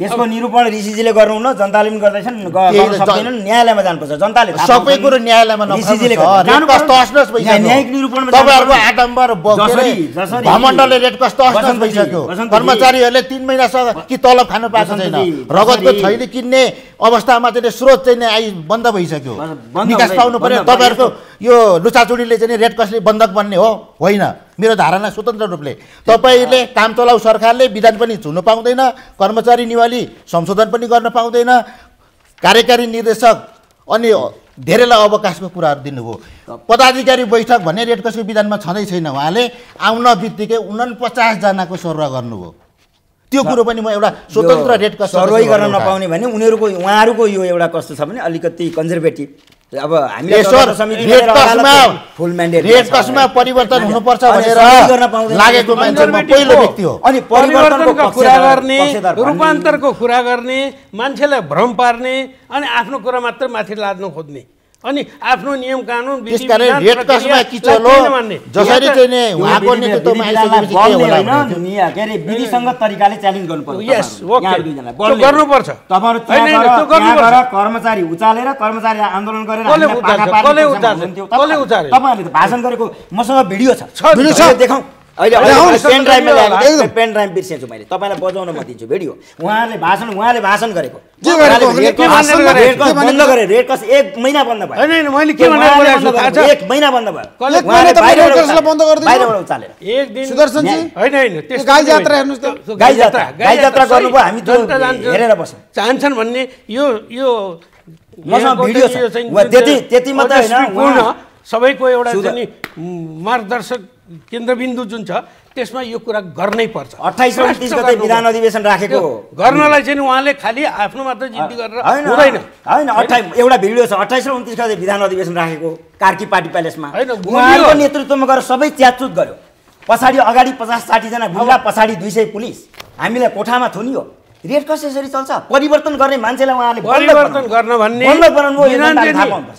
यसको निरूपण ऋषिजीले गर्नुहुन्न जनताले पनि गर्दैछन् गर्न सक्दैनन् न्यायालयमा जानुपर्छ। जनताले सबै। कुरो न्यायालयमा न्यायिक निरूपणमा तपाईँहरूको। आडम्बर भइसक्यो। कर्मचारीहरूले तिन महिनासम्म कि तलब खानु पाएको छैन। रगतको थैली किन्ने अवस्थामा चाहिँ स्रोत चाहिँ नि आई बन्द भइसक्यो। निकास हुँदै- पाउनु पर्यो। तपाईँहरूको यो लुचाचुडीले चाहिँ रेड क्रसले बन्धक बन्ने हो। होइन। मेरो धारणा स्वतन्त्र रूपले। तपाईँले काम चलाउ सरकारले विधान पनि छुनु पाउँदैन कर्मचारी निवाली संशोधन पनि गर्न पाउँदैन कार्यकारी निर्देशक अनि धेरैलाई अवकाशको कुराहरू दिनुभयो। पदाधिकारी बैठक भन्ने रेड क्रसको विधानमा छँदै छैन उहाँले आउन बित्तिकै उनपचासजनाको सरुवा गर्नुभयो। त्यो कुरो पनि म एउटा स्वतन्त्र रेड क्रस सर्वे गर्न। नपाउने भने उनीहरूको उहाँहरूको यो एउटा कस्तो छ भने अलिकति कन्जर्भेटिभ। अब हामीले। परिवर्तन हुनुपर्छ भनेर। लागेको पहिलो व्यक्ति हो अनि परिवर्तनको कुरा गर्ने रूपान्तरको कुरा गर्ने मान्छेलाई भ्रम पार्ने अनि आफ्नो कुरा मात्र माथि लाद्न खोज्ने अनि आफ्नो नियम कानुन। जसरी चाहिँ उहाँको नेतृत्वमा के अरे विधिसङ्गत तरिकाले च्यालेन्ज। गर्नुपर्छ। गर्नुपर्छ। कर्मचारी उचालेर कर्मचारी आन्दोलन गरेर? तपाईँहरूले त भाषण गरेको मसँग भिडियो छ। देखाउँ। पेन ड्राइभमा पेन ड्राइभ बिर्सेछु मैले। तपाईँलाई बजाउन म दिन्छु भिडियो। उहाँले भाषण उहाँले भाषण गरेको। बन्द गरे रेड क्रस एक महिना बन्द भयो? एक महिना बन्द भयो। गाई जात्रा। हेर्नुहोस् गाई जात्रा, गाई जात्रा। गर्नुभयो, हामी हेरेर बस्छौँ। चाहन्छन् भन्ने यो यो मसँग भिडियो छ। त्यति- त्यति मात्रै होइन, सबैको एउटा मार्गदर्शक केन्द्रबिन्दु जुन छ त्यसमा यो कुरा गर्नै पर्छ। विधान। अधिवेशन राखेको गर्नलाई चाहिँ उहाँले खालि आफ्नो मात्र जिद्दी गरेर होइन हुँदैन। होइन अट्ठाइस एउटा भिडियो छ अट्ठाइस र उन्तिस गते विधान अधिवेशन राखेको कार्की पार्टी प्यालेसमा। उहाँहरूको नेतृत्वमा गएर सबै च्यातचुत गर्यो। पछाडि अगाडि पचास साठीजना गुन्डा पछाडि दुई सय पुलिस। हामीलाई कोठामा थुनियो। रेड क्रस यसरी चल्छ। परिवर्तन गर्ने मान्छेलाई उहाँले परिवर्तन गर्न भन्ने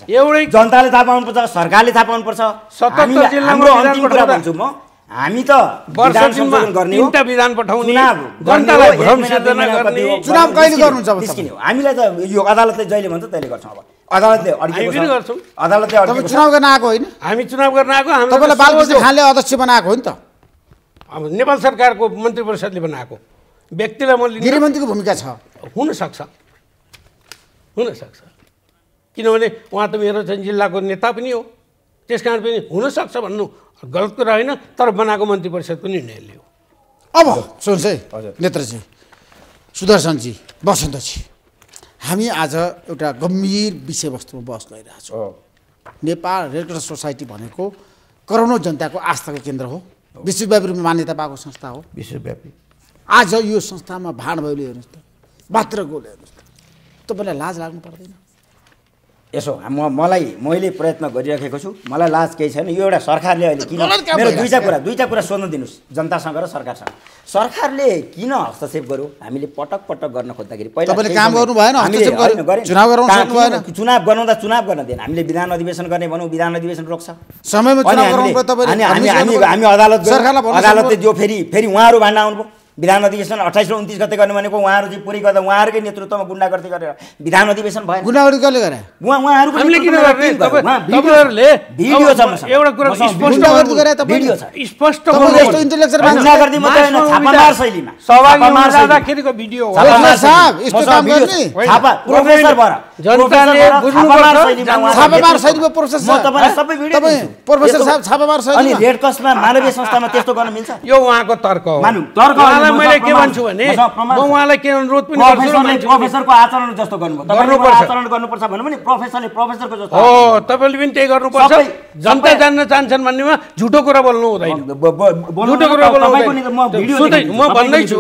एउटै जनताले थाहा पाउनुपर्छ सरकारले थाहा पाउनुपर्छ सतहत्तर हामीले- जिल्लामा हाम्रो अन्तिम कुरा भन्छु म। हामी त विधान पठाउने चुनाव कहिले गर्नुहुन्छ अब निस्किने। हामीलाई त यो अदालतले जहिले भन्छ तैले गर्छौँ अब। अदालतले गर्छौँ। अदालतले चुनाव गर्न आएको होइन? हामी चुनाव गर्न आएको तपाईँलाई बालकृष्ण खानले अध्यक्ष बनाएको हो नि त। अब नेपाल सरकारको मन्त्री परिषदले बनाएको। व्यक्तिलाई म लिन गृहमन्त्रीको भूमिका छ। हुनसक्छ। हुनसक्छ। किनभने उहाँ त मेरो चाहिँ जिल्लाको नेता पनि हो। त्यस कारण पनि हुनसक्छ भन्नु गलत कुरा होइन तर बनाएको मन्त्री परिषदको निर्णय लियो अब सुन्नुहोस् है नेत्रजी सुदर्शनजी वसन्तजी हामी आज एउटा गम्भीर विषयवस्तुमा बहस गरिरहेछौँ। नेपाल रेड क्रस सोसाइटी भनेको करोडौँ जनताको आस्थाको केन्द्र हो। विश्वव्यापी रूपमा मान्यता पाएको संस्था हो। विश्वव्यापी। आज यो संस्थामा भाँड भैलो हेर्नुहोस् त मात्र गोल हेर्नुहोस् त। तपाईँलाई लाज लाग्नु पर्दैन। यसो म मलाई मैले प्रयत्न गरिराखेको छु। मलाई लाज केही छैन। यो एउटा सरकारले अहिले किन मेरो दुईवटा। कुरा दुईवटा कुरा सोध्न दिनुहोस् जनतासँग र सरकारसँग। सरकारले किन हस्तक्षेप गर्यो? हामीले पटक पटक गर्न खोज्दाखेरि पहिला काम गर्नु। भएन। चुनाव। किन- चुनाव गर्न दिएन। हामीले विधान अधिवेशन गर्ने भनौँ विधान अधिवेशन रोक्छ। समयमा हामी। अदालत अदालतले जो फेरि फेरि उहाँहरू भान्डा आउनुभयो। विधान अधिवेशन अठाइस र उन्तिस गते गर्ने भनेको उहाँहरू चाहिँ पुरै गर्दा उहाँहरूकै नेतृत्वमा गुन्डागर्दी गरेर विधान अधिवेशन भएन गुनागढी कसले गरे उहाँ उहाँहरूको भयो। भिडियो- छ। एउटा कुरा स्पष्ट भिडियो गरे छ स्पष्ट गुन्डागर्दी मात्रै छापामार शैलीमा। जाँदाखेरिको भिडियो हो साहब। यस्तो काम गर्ने? छापा प्रोफेसर जनताले बुझ्नुपर्छ, छापामार शैलीमा प्रोफेसर म तपाईँलाई? सबै भिडियो तपाईँ दिन्छु। प्रोफेसर यस्तो- साहब छापामार अनि शैलीमा रेड क्रसमा मानवीय संस्थामा त्यस्तो गर्न मिल्छ यो उहाँको तर्क हो मानौँ, तर्क उहाँलाई मैले के भन्छु भने म। उहाँलाई के अनुरोध पनि गर्छु मान्छु। प्रोफेसरको आचरण जस्तो तपाईँले गर्नुपर्छ। आचरण गर्नुपर्छ भने प्रोफेसरले प्रोफेसरको जस्तो हो तपाईँले पनि त्यही गर्नुपर्छ जनता जान्न चाहन्छन् भन्नेमा झुटो कुरा बोल्नु हुँदैन झुटो न, कुरा बोल्नु हुँदैन। नेतृत्व- म भन्दैछु।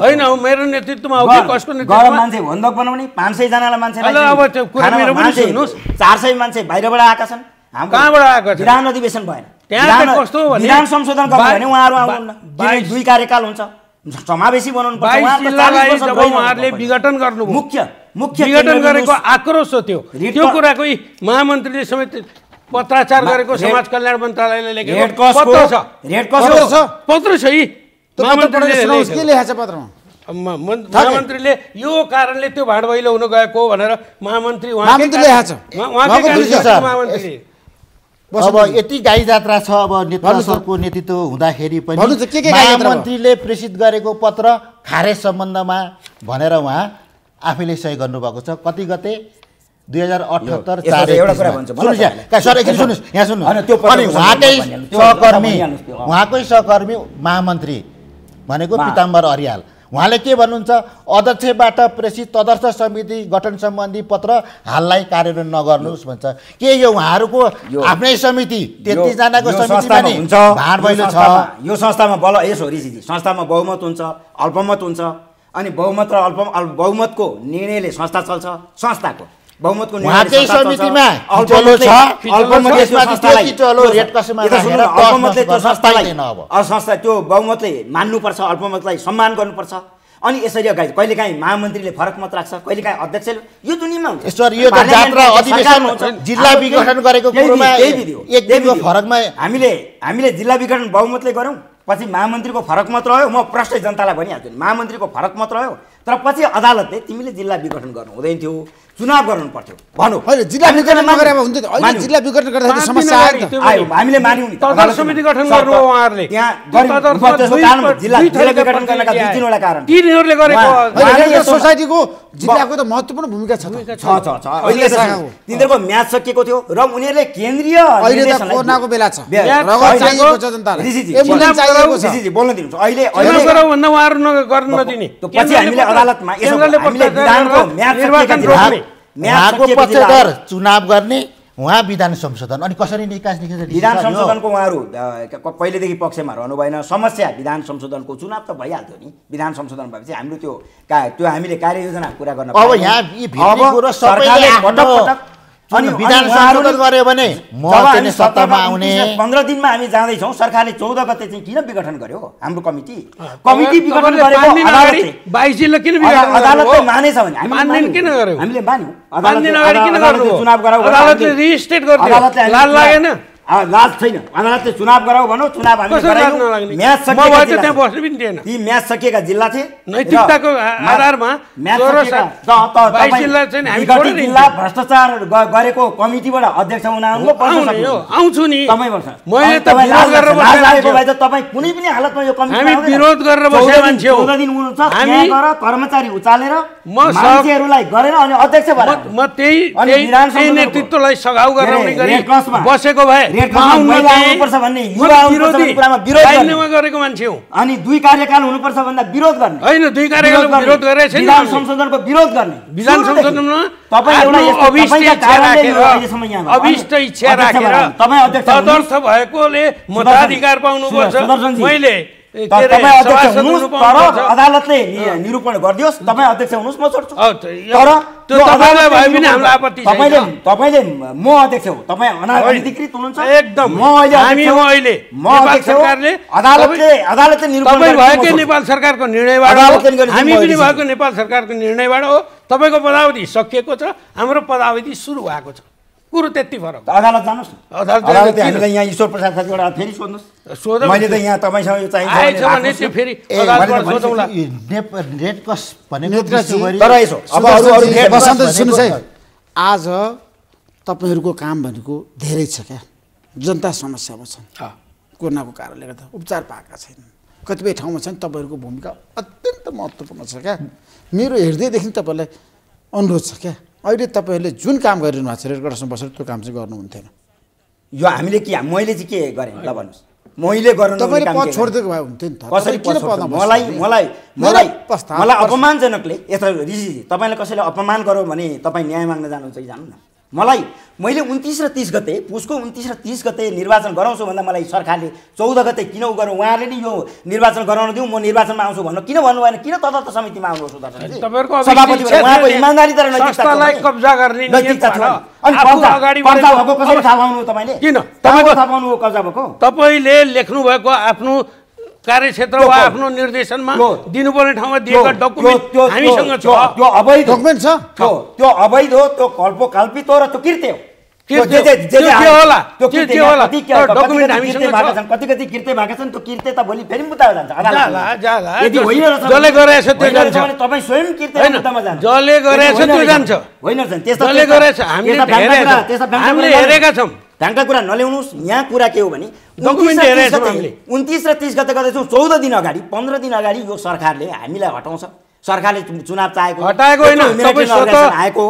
होइन मेरो नेतृत्वमा हो कि कसको गर नेतृत्वमा मान्छे भन्दा बनाउने पाँच सयजनालाई अहिले अब कुरा मेरो पनि मान्छे सुन्नुहोस्। चार सय मान्छे बाहिरबाट आएका छन् कहाँबाट आएका छन्? विधान अधिवेशन भएन। त्यहाँ कस्तो विधान संशोधन गर्नु भने उहाँहरू आउनुहुन्न दुई कार्यकाल हुन्छ। समावेशी बनाउनु पर्छ बाइस उहाँहरू त जिल्लालाई 40 वर्ष जब गइरहनु उहाँहरूले। विघटन गर्नुभयो। मुख्य मुख्य विघटन गरेको आक्रोश हो त्यो। त्यो कुराको महामन्त्रीले समेत पत्राचार गरेको समाज कल्याण मन्त्रालयले लेखेको पत्र छ। पत्र छ। पत्र छ यी। के लेखेको। छ पत्रमा? महामन्त्रीले यो कारणले त्यो भाड भैलो हुन गएको भनेर महामन्त्री छ। उहाँ- अब यति गाई जात्रा छ अब नेता। सरको नेतृत्व हुँदाखेरि पनि? महामन्त्रीले प्रेषित गरेको पत्र खारेज सम्बन्धमा भनेर उहाँ आफैले सही गर्नुभएको छ कति गते दुई हजार अठहत्तर सर एकछिन सुन्नुहोस् यहाँ सुन्नुहोस् अनि उहाँकै सहकर्मी। उहाँकै सहकर्मी महामन्त्री भनेको पिताम्बर अरियाल उहाँले के भन्नुहुन्छ? अध्यक्षबाट प्रेसित तदर्थ समिति गठन सम्बन्धी पत्र हाललाई कार्यान्वयन नगर्नुहोस् भन्छ। के यो उहाँहरूको आफ्नै समिति? तेत्तिसजनाको समितिमा संस्थामा नि छ। संस्थामा- यो संस्थामा बल यसो ऋषिजी संस्थामा बहुमत हुन्छ अल्पमत हुन्छ अनि बहुमत र अल्प- बहुमतको निर्णयले संस्था चल्छ। संस्थाको। बहुमतको उहाँकै संस्था। समितिमा त्यो संस्था बहुमतले मान्नुपर्छ अल्पमतलाई सम्मान गर्नुपर्छ अनि यसरी अगाडि कहिलेकाहीँ महामन्त्रीले फरक मत राख्छ कहिलेकाहीँ अध्यक्षले यो दुनियाँमा हुन्छ। जिल्ला विघटन गरेको। फरकमा- हामीले हामीले जिल्ला विघटन बहुमतले गऱ्यौँ पछि महामन्त्रीको फरक मत रह्यो म प्रष्टै जनतालाई भनिहाल्छु महामन्त्रीको फरक मत रह्यो तर पछि अदालतले तिमीले जिल्ला विघटन गर्नु हुँदैन थियो चुनाव गर्नु पर्थ्यो। भनौँ। होइन जिल्ला विघटन मान्यौँ। नगरे भए हुन्थ्यो। जिल्ला विघटन पाँच समस्या आयो हामीले मान्यौँ नि समिति गठन गर्नु उहाँहरूले। त्यहाँ जिल्ला विघटन गर्नका दुई तिनवटा। कारण। तिनीहरूले गरेको सोसाइटीको जिल्लाको त महत्त्वपूर्ण भूमिका छ छ। छ। तिनीहरूको म्याच सकिएको थियो र उनीहरूले केन्द्रीय अहिले त कोरोनाको बेला छ। चाहिएको जनतालाई। बोल्न दिनुहुन्छ। अहिले उहाँहरू गर्न नदिने। पछि हामीले अदालतमा सकिएको पक्षधर चुनाव गर्ने उहाँ विधान संशोधन। अनि कसरी निकास विधान संशोधनको उहाँहरू पहिलेदेखि पक्षमा रहनु भएन। समस्या विधान संशोधनको चुनाव त भइहाल्थ्यो नि। विधान संशोधन भएपछि हाम्रो त्यो का त्यो हामीले कार्ययोजना पुरा गर्न अब। यहाँ गर्यो भने सत्तामा आउने पन्ध्र दिनमा हामी जाँदैछौँ सरकारले चौध गते चाहिँ किन विघटन गर्यो हाम्रो कमिटी। कमिटी विघटन गरेको? मानेछ भने हामीले मान्यौँ। चुनाव गराऊ लाज छैन अदालतले चुनाव गराऊ भनौँ चुनाव नलाग्ने? म्याच सकिएका त म्याच सकिएका जिल्ला थिए नैतिकताको आधारमा जिल्ला हामी। भ्रष्टाचार गरेको कमिटीबाट अध्यक्ष हुन आउँछु नि। तपाईँ। मैले त कुनै पनि हालतमा यो हामी। विरोध गरेर बसेका मान्छे हो। दिन हुनुहुन्छ हामी- कर्मचारी उचालेर मान्छेहरूलाई गरेर अनि अध्यक्ष भएर म त्यही नेतृत्वलाई सघाउ गराउने गरी बसेको भए गरेको मान्छे हुँ अनि दुई कार्यकाल हुनुपर्छ भन्दा विरोध गर्ने होइन दुई कार्यकालको गर्ने। विरोध गरेको छैन विधान। संशोधनको विरोध गर्ने विधान। संशोधनमा तपाईँ एउटा अभिष्ट इच्छा राखेर। अभिष्ट इच्छा। तदर्थ भएकोले मताधिकार पाउनुपर्छ मैले तपाईँ अध्यक्ष हुनुहोस् हुनु तर। अदालतले निरूपण गरिदियोस् तपाईँ अध्यक्ष हुनुहोस् म छोड्छु तर। तपाईँले तपाईँले म अध्यक्ष हो तपाईँ अनाधिकृत हुनुहुन्छ एकदम। म अहिले। म नेपाल अध्यक्ष हो। सरकारले अदालतले अदालतले निरूपण भएकै। नेपाल सरकारको निर्णयबाट हामी पनि भएको नेपाल सरकारको निर्णयबाट हो तपाईँको पदावधि सकिएको छ हाम्रो पदावधि सुरु भएको छ कुरो त्यति फरक त अदालत जानुहोस् न। अदालत? हामीलाई यहाँ ईश्वर प्रसाद साथीबाट फेरि सोध्नुहोस्। सोधौँ। मैले त यहाँ तपाईँसँग यो चाहिन्छ आज तपाईँहरूको काम भनेको धेरै छ क्या। जनता समस्यामा छन्। कोरोनाको कारणले गर्दा उपचार पाएका छैनन्। कतिपय ठाउँमा छन् तपाईँहरूको भूमिका अत्यन्त महत्त्वपूर्ण छ क्या। मेरो हृदयदेखि तपाईँलाई अनुरोध छ क्या। अहिले तपाईँहरूले जुन काम गरिरहनु भएको छ रेड क्रसमा बसेर त्यो काम चाहिँ गर्नुहुन्थेन। यो हामीले के मैले चाहिँ के गरेँ? ल भन्नुहोस्। मैले गर्नु तपाईँले पद गरेँ? छोडिदिएको भए हुन्थ्यो नि त। कसरी मलाई? मलाई मलाई मलाई अपमानजनकले यत्र ऋषिजी तपाईँले कसैले अपमान गऱ्यो भने तपाईँ न्याय माग्न जानुहुन्छ कि जानु न मलाई मैले उन्तिस र तिस गते पुसको उन्तिस र तिस गते निर्वाचन गराउँछु भन्दा मलाई सरकारले चौध गते किन उ गरौँ उहाँले नि यो निर्वाचन गराउन दिउँ म निर्वाचनमा आउँछु भन्नु किन भन्नु भएन? किन तदर्थ समितिमा आउनुहोस् तपाईँले? लेख्नु भएको? आफ्नो कार्यक्षेत्र वा आफ्नो निर्देशनमा दिनुपर्ने ठाउँमा दिएका डकुमेन्ट हामीसँग छ। त्यो- अवैध। हो। डकुमेन्ट छ? त्यो त्यो अवैध हो त्यो कल्पो कल्पित हो र त्यो कृत्य हो। जसले त्यो जान्छ। जसले त्यो जान्छ। हामीले हेरेका छौँ। भ्याङ्का कुरा नल्याउनुहोस्। यहाँ कुरा के हो भने उन्तिस र तिस गते गर्दैछौँ चौध दिन अगाडि पन्ध्र दिन अगाडि यो सरकारले हामीलाई हटाउँछ। सरकारले चुनाव चाहेको हटाएको आएको।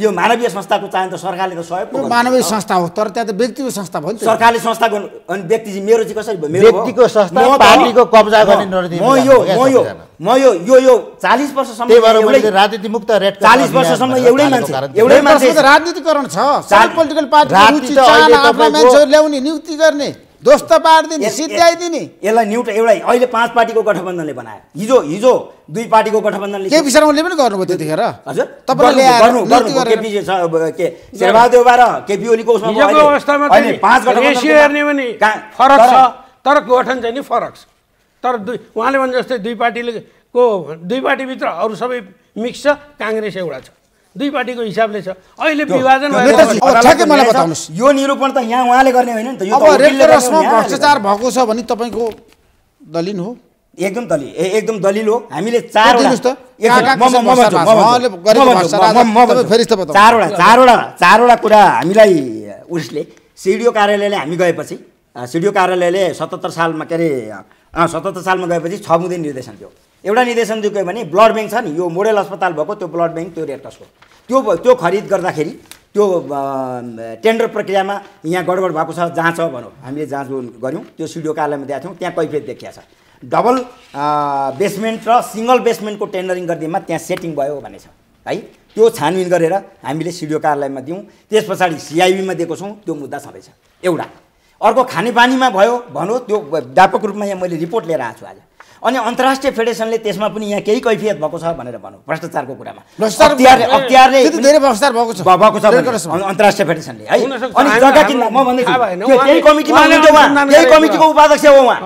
यो- मानवीय संस्थाको चाहे त सरकारले त सहयोग मानवीय। संस्था हो तर त्यहाँ त व्यक्तिगत संस्था भयो नि सरकारले संस्थाको अनि व्यक्ति चाहिँ मेरो चाहिँ कसरी? व्यक्तिको संस्था, पार्टीको कब्जा गर्ने म यो म यो। म यो यो यो चालिस वर्षसम्म राजनीति मुक्त क्रस चालिस वर्षसम्म एउटै मान्छे एउटै मान्छे राजनीतिकरण छ। पोलिटिकल पार्टी ल्याउने नियुक्ति गर्ने। दोस्त पारिदिने सिद्ध्याइदिने यसलाई न्युट एउटा अहिले पाँच पार्टीको गठबन्धनले बनायो। हिजो हिजो दुई पार्टीको गठबन्धनले केपी शर्माले पनि गर्नुभयो त्यतिखेर। हजुर। तपाईँले र केपी ओलीको अवस्थामा फरक छ। तर गठन चाहिँ नि फरक छ। तर दुई उहाँले भने जस्तै दुई पार्टीले को दुई पार्टीभित्र अरू सबै मिक्स छ काङ्ग्रेस एउटा छ। दुई पार्टीको हिसाबले छ अहिले विभाजन मलाई। बताउनुहोस्। यो निरूपण त यहाँ उहाँले गर्ने होइन नि त यो भ्रष्टाचार भएको छ भने तपाईँको दलिन हो। एकदम दलिल ए एकदम दलिल हो हामीले। चारवटा चारवटा चारवटा कुरा हामीलाई उसले सिडिओ कार्यालयले हामी गएपछि सिडिओ कार्यालयले सतहत्तर सालमा के अरे सतहत्तर सालमा गएपछि छ बुँदे निर्देशन थियो एउटा निर्देशन दियो के भने ब्लड ब्याङ्क छ नि यो मोडेल अस्पताल भएको त्यो ब्लड ब्याङ्क त्यो रेड क्रसको त्यो त्यो खरिद गर्दाखेरि त्यो टेन्डर प्रक्रियामा यहाँ गडबड भएको छ छ भनौँ। हामीले जाँच गऱ्यौँ। त्यो सिडिओ कार्यालयमा दिएको थियौँ त्यहाँ कैफियत देखिया छ। डबल बेसमेन्ट र सिङ्गल बेसमेन्टको टेन्डरिङ गरिदिएमा त्यहाँ सेटिङ भयो भन्ने छ। है त्यो छानबिन गरेर हामीले सिडिओ कार्यालयमा दियौँ। त्यस पछाडि सिआइबीमा दिएको छौँ त्यो मुद्दा छँदैछ एउटा। अर्को खानेपानीमा भयो भनौँ त्यो व्यापक रूपमा यहाँ मैले रिपोर्ट लिएर आएको छु आज। अनि अन्तर्राष्ट्रिय फेडरेसनले त्यसमा पनि यहाँ केही कैफियत भएको छ भनेर भनौँ भ्रष्टाचारको कुरामा। भएको छ। अन्तर्राष्ट्रिय फेडरेसनले है? अनि जग्गा किन्न म भन्दैछु त्यही कमिटीमा हुनुहुन्थ्यो उहाँ। त्यही कमिटीको। उपाध्यक्ष हो उहाँ।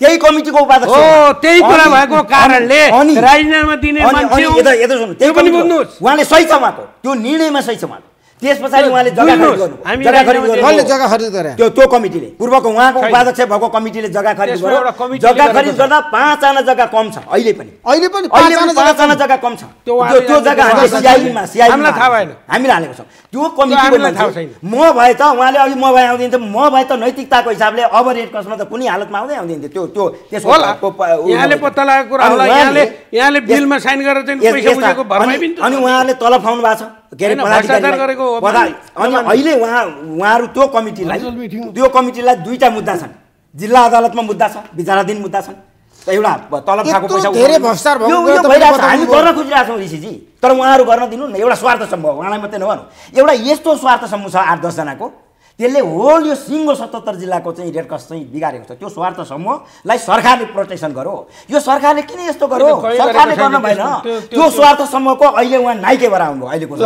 त्यही कमिटीको उपाध्यक्ष हो हो। त्यही कुरा भएको कारणले राजीनामा दिने मान्छे अनि हुन्। यता यता सुन्नु त्यो त्यही पनि कमिटीको- बुझ्नुहोस्। उहाँले सही छ उहाँको। त्यो निर्णयमा सही छ उहाँको। त्यस पछाडि उहाँले जग्गा खरिद बुझ्नुहोस्, गर्नु। हामी जग्गा खरिद राजीनामा गर्नु कसले जग्गा खरिद गरे? त्यो त्यो कमिटीले। पूर्वको उहाँको। उपाध्यक्ष भएको कमिटीले जग्गा खरिद गर्यो। जग्गा खरिद। गर्दा पाँचजना जग्गा कम छ अहिले पनि। अहिले पनि अहिले पाँचजना पनि जग्गा कम छ। त्यो जग्गा हामीले सिआइबीमा। सिआइबीमा हामीलाई थाहा भएन। हामीले हालेको छौँ। त्यो छैन। म भए त उहाँले अघि म भए आउँदैन थियो म भए त नैतिकताको हिसाबले अब रेड क्रसमा त कुनै हालतमा आउँदै आउँदैन थियो त्यो त्यो त्यसको यहाँले पत्ता लागेको कुरा होला। यहाँले यहाँले बिलमा साइन गरेर चाहिँ पैसा बुझेको भरमै अनि- पनि अनि उहाँले तलब खुवाउनु भएको छ। के अरे। गरेको अनि। अहिले उहाँ उहाँहरू त्यो कमिटीलाई त्यो कमिटीलाई दुईटा मुद्दा छन्। जिल्ला अदालतमा मुद्दा छ विचाराधीन मुद्दा छन्। त एउटा तलब खाएको पैसा हामी। गर्न खोजिरहेको छौँ ऋषिजी तर उहाँहरू गर्न दिनु न एउटा स्वार्थ समूह हो। उहाँलाई मात्रै नभनु एउटा यस्तो स्वार्थ समूह छ आठ दसजनाको। त्यसले होल यो सिङ्गो सतहत्तर जिल्लाको चाहिँ रेड क्रस चाहिँ बिगारेको छ। त्यो स्वार्थ समूहलाई सरकारले प्रोटेक्सन गरो। यो सरकारले किन यस्तो गरो? त्यो कहीँ सरकारले गर्न भएन। त्यो- स्वार्थ समूहको अहिले उहाँ नाइके भएर आउनुभयो अहिलेको म-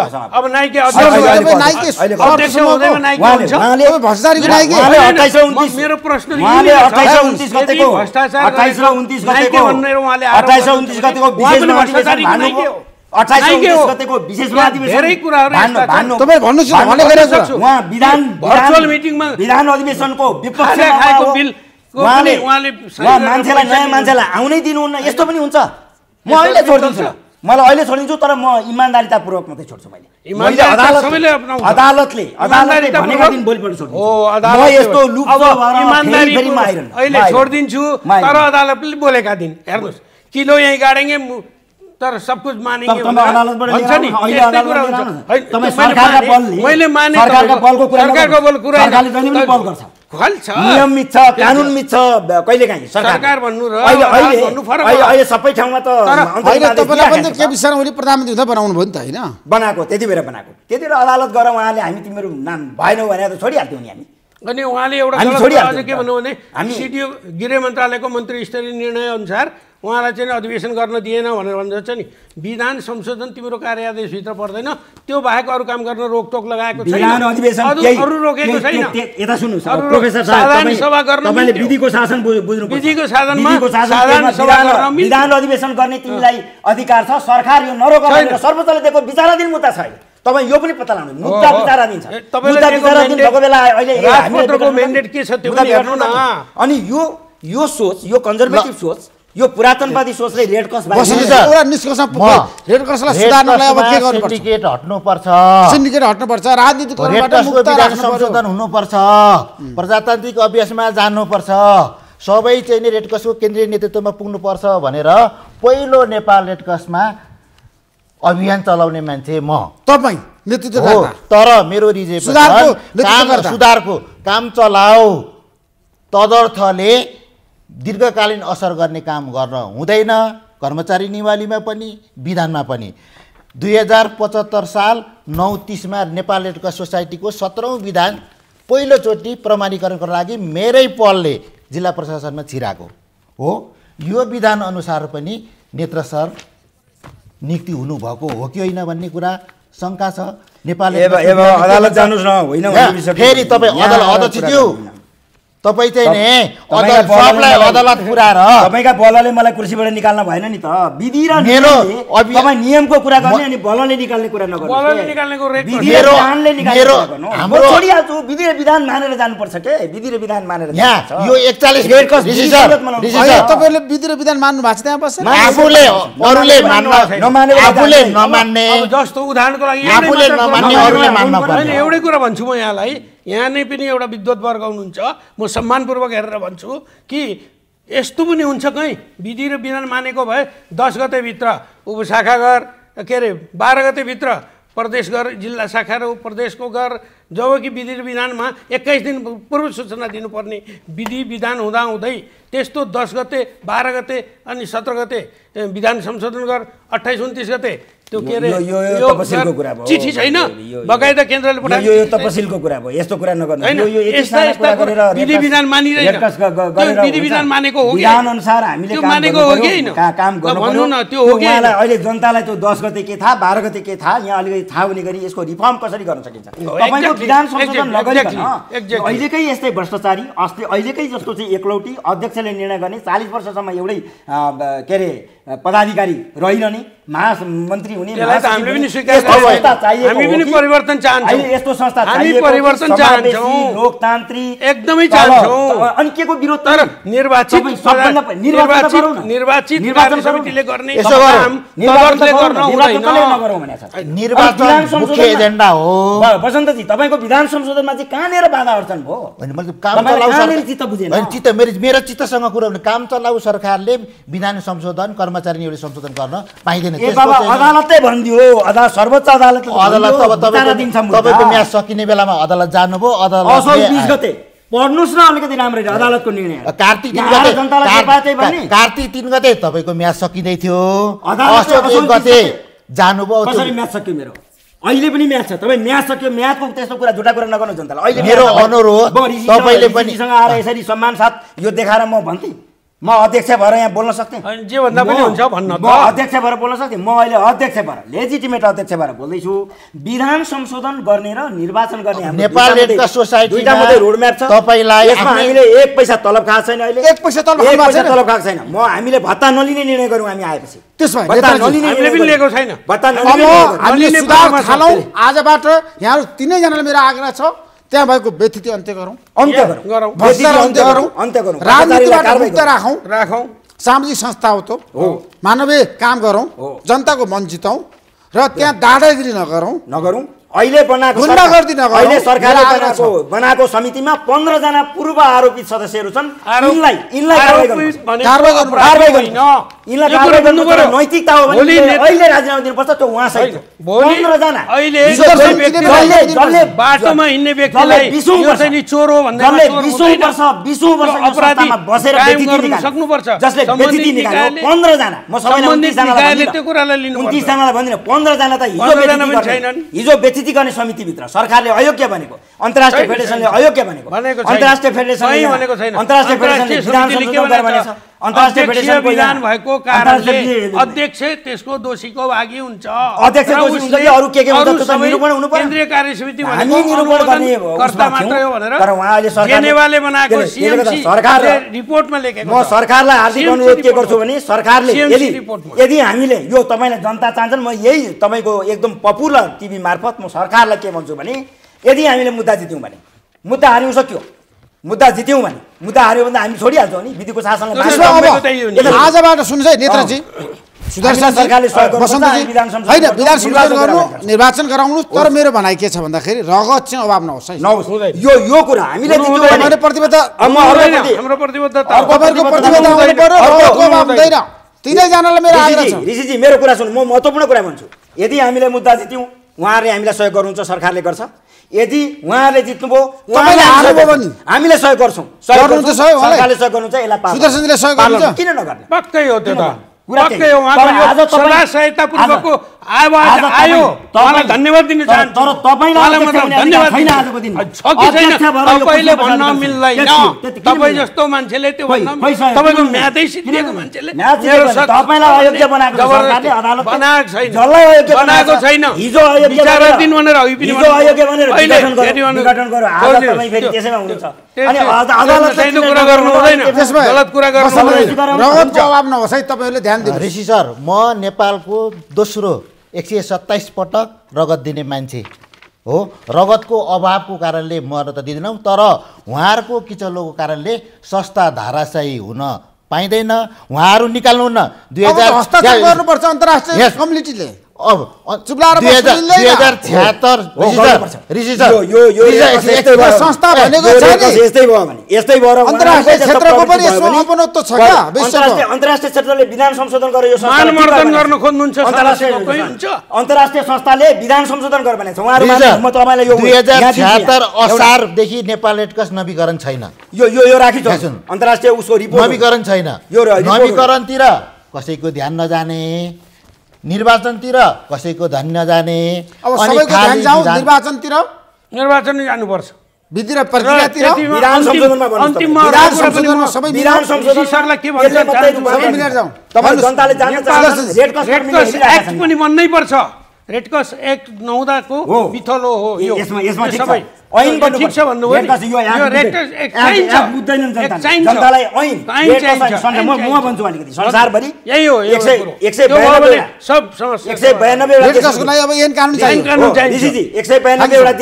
उन्तिस गतेको यस्ता मान्छेलाई नयाँ मान्छेलाई आउनै दिनुहुन्न। यस्तो पनि हुन्छ। म यस्तो अहिले छोडिदिन्छु। मलाई अहिले छोडिदिन्छु तर म इमान्दारितापूर्वक मात्रै छोड्छु मैले। अदालतले अदालतले भनेका दिन भोलिपल्ट म अदालत यस्तो लुप म। अहिले आइरहनु। छोडिदिन्छु। तर अदालतले बोलेका दिन। हेर्नुहोस् किलो यहीँ तर सब कुछ भनेर सरकारका माने-। खल छ। नियम मिच्छ कानुन मिच्छ कहिले काहीँ? सरकार। भन्नु र अहिले अदालत अहिले भन्नु फरक अहिले होला। अहिले सबै ठाउँमा त तपाईँलाई पनि त छ। केपी शर्मा ओली प्रधानमन्त्री हुँदा बनाउनु भयो नि त होइन? बनाएको त्यति बेला बनाएको। त्यति बेला अदालत गएर उहाँले हामी तिमीहरू नाम भएनौ भने त छोडिहाल्थ्यौँ नि हामी। अनि उहाँले एउटा के भन्नु भने हामी- सिडिओ गृह मन्त्रालयको मन्त्री स्तरीय निर्णय अनुसार उहाँलाई चाहिँ अधिवेशन गर्न दिएन भनेर भन्छ नि। विधान संशोधन तिम्रो कार्यादेशभित्र पर्दैन। त्यो बाहेक अरू काम गर्न रोकटोक लगाएको छैन। अरू रोकेको छैन। यता सुन्नुहोस्। प्रोफेसर साहब साधारण सभा गर्न। विधिको शासन बुझ- बुझ्नुपर्छ। विधिको साधनमा साधारण सभा गर्न। विधान अधिवेशन गर्ने तिमीलाई अधिकार छ। सरकार यो नरोक सर्वोच्चले दिएको विचाराधीन मुद्दा छ तपाईँ यो पनि पत्ता लगाउनु मुद्दा। विचाराधीन छ। ए, तपाईँले मुद्दा दिएको विचाराधीन mandate- भएको बेला अहिले के छ त्यो अनि यो यो सोच यो कन्जर्भेटिभ सोच यो पुरातनवादी सोचले रेड क्रस एउटा निष्कर्षमा म रेड क्रसलाई रेड सुधार्नलाई अब के क्रसमा गर्नुपर्छ? सिन्डिकेट हट्नुपर्छ। सिन्डिकेट हट्नुपर्छ। रेड पर्यो। संशोधन हुनुपर्छ प्रजातान्त्रिक अभ्यासमा जान्नुपर्छ। सबै चाहिँ नि रेड क्रसको केन्द्रीय नेतृत्वमा पुग्नुपर्छ भनेर पहिलो नेपाल रेडक्रसमा अभियान चलाउने मान्छे म। तपाईँ नेतृत्व हो तर मेरो गर्दा। सुधारको काम चलाऊ। तदर्थले दीर्घकालीन असर गर्ने काम गर्न हुँदैन कर्मचारी निवालीमा पनि विधानमा पनि दुई हजार पचहत्तर साल नौ तिसमा नेपाल रेडक्रस सोसाइटीको सत्रौँ विधान पहिलोचोटि प्रमाणीकरणको लागि मेरै पलले जिल्ला प्रशासनमा छिराएको हो यो विधान अनुसार पनि नेत्र सर नियुक्ति हुनुभएको हो कि होइन भन्ने कुरा शङ्का छ नेपाल। फेरि तपाईँ अध्यक्ष ज्यू गर्नु। तपाईँ चाहिँ नि अदालत पुऱ्याएर। तपाईँका बलले मलाई कुर्सीबाट निकाल्न भएन नि त। विधि र मेरो तपाईँ नियमको कुरा गर्ने अनि बलले निकाल्ने कुरा नगर्नु बलले निकाल्नेको रेट विधि र विधान मानेर जानुपर्छ के? विधि र विधान मानेर यहाँ। यो एकचालिस तपाईँले विधि र विधान मान्नु भएको छ त्यहाँ बसेर? मा- आफूले अरूले नमानेको आफूले। नमान्ने अब जस्तो उदाहरणको लागि आफूले नमान्ने अरूले। मान्न पर्ने एउटै कुरा भन्छु म यहाँलाई। यहाँ नै पनि एउटा विद्वत वर्ग हुनुहुन्छ। म सम्मानपूर्वक हेरेर भन्छु कि यस्तो पनि हुन्छ कहीँ। विधि र विधान मानेको भए दस गतेभित्र उपशाखा घर के अरे बाह्र गतेभित्र प्रदेश घर जिल्ला शाखा र प्रदेशको घर जबकि विधि र विधानमा एक्काइस दिन पूर्व सूचना दिनुपर्ने विधि विधान हुँदा हुँदै त्यस्तो दस गते बाह्र गते अनि सत्र गते विधान संशोधन गर अठाइस उन्तिस गते त्यो के अरे यो- यो- तपसिलको कुरा भयो। चिठी छैन बकाइदा केन्द्रले पठाएको यो। तपसिलको कुरा भयो यस्तो कुरा नगर्नु यो विधि विधान गरेर विधि। विधान मानेको हो कि विधान? अनुसार हामीले काम मानेको हो कि काम गर्नु। न, त्यो हो कि अहिले जनतालाई त्यो दस गते के थाहा बाह्र गते के थाहा यहाँ अलिकति थाहा हुने गरी यसको रिफर्म कसरी गर्न सकिन्छ तपाईँको विधान संशोधन नगरिकन. अहिलेकै यस्तै भ्रष्टाचारी अस्ति अहिलेकै जस्तो चाहिँ एकलौटी अध्यक्षले निर्णय गर्ने चालिस वर्षसम्म एउटै के अरे पदाधिकारी रहिरहने महामन्त्री हुने यस्तो। संस्था चाहिएको हामी हो पनि कि? परिवर्तन चाहन्छौँ। अहिले यस्तो संस्था हामी चाहिएको कि परिवर्तन समावेशी, चाहन्छौँ। लोकतान्त्रिक एकदमै अनि के को विरोध तर निर्वाचित। निर्वाचित निर्वाचन। समितिले गर्ने निर्वाचन मुख्य एजेन्डा हो तपाईँको विधान संशोधनमा चाहिँ कहाँनिर बाधा अड्चन भयो चित्त मेरो मेरो चित्तसँग कुरा भने काम चलाउ सरकारले विधान संशोधन कर्मचारी नियुक्ति संशोधन गर्न पाइँदैन। अदालतै भनिदियो अदालत सर्वोच्च अदालत भनिदियो, अब तपाईँको। म्याच सकिने बेलामा अदालत जानुभयो। अदालत पढ्नुहोस् न अलिकति राम्ररी अदालतको निर्णय। कार्तिक तिन गते कार्तिक तिन गते तपाईँको म्याच सकिँदै थियो। असोज एक गते जानुभयो कसरी म्याच सक्यो मेरो? अहिले पनि म्याच छ। तपाईँ म्याच सक्यो म्याचको त्यस्तो कुरा झुटा कुरा नगर्नु जनतालाई। अहिले मेरो। अनुरोध, तपाईँले पनि- आएर यसरी सम्मान साथ यो देखाएर म भन्थेँ। म अध्यक्ष भएर यहाँ बोल्न सक्थेँ होइन, जे भन्दा पनि म- हुन्छ भन्न त। म अध्यक्ष भएर बोल्न सक्थेँ म अहिले अध्यक्ष भएर लेजिटिमेट अध्यक्ष भएर बोल्दैछु विधान संशोधन गर्ने र निर्वाचन गर्ने नेपाल सोसाइटीमा दुईटा मध्ये रोडम्याप छ तपाईँलाई यसमा हामीले एक पैसा तलब खाएको छैन अहिले एक पैसा तलब एक पैसा? तलब खाएको छैन म हामीले भत्ता नलिने निर्णय गऱ्यौँ हामी आएपछि त्यसो भए भत्ता नलिने पनि लिएको। छैन। भत्ता। हामीले सुधार। आजबाट यहाँहरू तिनैजनाले मेरो आग्रह छ त्यहाँ भएको व्यतिथि अन्त्य गरौँ। अन्त्य गरौँ। अन्त्य गरौँ। अन्त्य गरौँ। राजनीतिबाट मुक्त। राखौँ। राखौँ। सामाजिक संस्था हो त हो। मानवीय काम गरौँ। जनताको मन जिताउँ र त्यहाँ दादागिरी नगरौँ। नगरौँ। अहिले बनाएको। अहिले सरकारले बनाएको बनाएको समितिमा पन्ध्रजना पूर्व आरोपित सदस्यहरू छन्। यिनलाई यिनलाई। नैतिकता हो भने अहिले राजीनामा दिनुपर्छ त्यो उहाँ सहित। होइन, भोलि- पन्ध्रजना। हिजो बाटोमा हिँड्ने व्यक्तिलाई जसले चोर हो चोर बिसौँ। वर्ष बिसौँ वर्ष त्यो यो अपराधी संस्थामा बसेर। सक्नुपर्छ। जसले व्यतिथि निकाल्यो। पन्ध्रजना। म सबैलाई सम्बन्धित उन्तिस जनालाई निकायले भन्दिनँ। पन्ध्रजना त हिजो पन्ध्रजना व्यतिथि पनि गर्ने- समितिभित्र सरकारले अयोग्य भनेको अन्तर्राष्ट्रिय फेडरेसनले। अयोग्य भनेको। अन्तर्राष्ट्रिय छैन। अन्तर्राष्ट्रिय फेडरेसनले विधान भनेको छ? विधान भएको कारणले अध्यक्ष त्यसको दोषीको भागी हुन्छ अध्यक्ष अरू के के। केन्द्रीय कार्य समिति कर्ता मात्रै हो भनेर सरकारले- जेनेवाले बनाएको त्यसले- त्यसले गर्दा CMC सरकार र- रिपोर्टमा लेखेको म। सरकारलाई हार्दिक अनुरोध के। गर्छु भने सरकारले यदि। यदि हामीले यो तपाईँलाई जनता चाहन्छन् म यही तपाईँको एकदम पपुलर टिभी मार्फत म सरकारलाई के भन्छु भने यदि हामीले मुद्दा जित्यौँ भने मुद्दा हार्यौँ सक्यो मुद्दा जित्यौँ भने। मुद्दा हार्यो भने हामी छोडिहाल्छौँ नि। विधिको शासनलाई आजबाट सुन्नुहोस् है नेत्रजी सुदर्शन सरकारले होइन विधान संशोधन निर्वाचन गर्नु गराउनु। निर्वाचन गराउनु तर मेरो भनाइ के छ भन्दाखेरि रगत चाहिँ अभाव नहोस् है। यो यो कुरा हामीले प्रतिबद्धता हाम्रो प्रतिबद्धता तपाईँको प्रतिबद्धता। हुनु पर्यो रगतको अभाव हुँदैन। तिनैजनालाई मेरो आग्रह ऋषिजी, छ। ऋषिजी मेरो कुरा सुन्नु म महत्त्वपूर्ण कुरा भन्छु। यदि हामीले मुद्दा जित्यौँ उहाँहरूले हामीलाई सहयोग गर्नुहुन्छ सरकारले गर्छ। यदि उहाँहरूले जित्नुभयो सहयोग भने? गर्छ। हामीले सहयोग गर्छौँ सहयोग उहाँलाई? सरकारले सहयोग गर्नुहुन्छ यसलाई पार सुदर्शनजीले सहयोग? गर्नु। किन नगर्ने पक्कै हो त्यो त धन्यवाद दिन तपाईँले भन्न मिल्दैन तपाईँ? जस्तो मान्छेले त्यो तपाईँको म्यादै? सिद्धिएको मान्छेले बनाएको छैन हिजो भनेर- गलत कुरा गर्नु हुँदैन अभाव नहोस् है तपाईँहरूले ध्यान दिनु ऋषि सर म नेपालको दोस्रो एक सय सत्ताइस पटक रगत दिने मान्छे हो। रगतको अभावको कारणले म त दिँदैनौँ तर उहाँहरूको किचलोको कारणले सस्ता धाराशाही हुन पाइँदैन। उहाँहरू निकाल्नुहुन्न। दुई अब त हजार गर्नुपर्छ अन्तर्राष्ट्रिय. कम्युनिटीले। अब संस्था भनेको। यस्तै भयो भने। यस्तै भएर अन्तर्राष्ट्रिय क्षेत्रको पनि प्रवृत्ति यसो भयो भने- अपनत्व छ क्या? अन्तर्राष्ट्रिय क्षेत्रले विधान संशोधन गरेर यो फिर्ता गर्न। खोज्नुहुन्छ अन्तर्राष्ट्रिय संस्थाले विधान संशोधन गरेर भनेको छ उहाँहरू तपाईँलाई यो दुई हजार। छ्यात्तर असारदेखि नेपाल रेडक्रस नवीकरण छैन। यो यो यो राखी। अन्तर्राष्ट्रिय उसको रिपोर्ट। नवीकरण छैन। यो। नवीकरणतिर कसैको ध्यान नजाने। निर्वाचनतिर कसैको ध्यान नजाने अब सबैको ध्यान जाउँ विधान- निर्वाचनतिर निर्वाचन जानुपर्छ विधि र प्रक्रियातिर सबै मिलेर- संशोधन सरलाई के भन्छ यसले मात्रै चाहन्छु दुःख सबै गर्छ। मिलेर जाउँ। पनि बन्नै पर्छ रेड क्रस एक्ट नहुँदाको। बिथलो हो यो। यसमा यसमा सबै। ऐन। ठिक छ भन्नुभयो एक्ट चाहिन्छ। जनतालाई ऐन। म म। भन्छु अलिकति। संसारभरि यही हो एक सय। एक सय बयानब्बे सब समस्या एक सय बयानब्बे लागि अब ऐन कानुन चाहिन्छ। ऋषिजी, एक सय बयानब्बे एउटा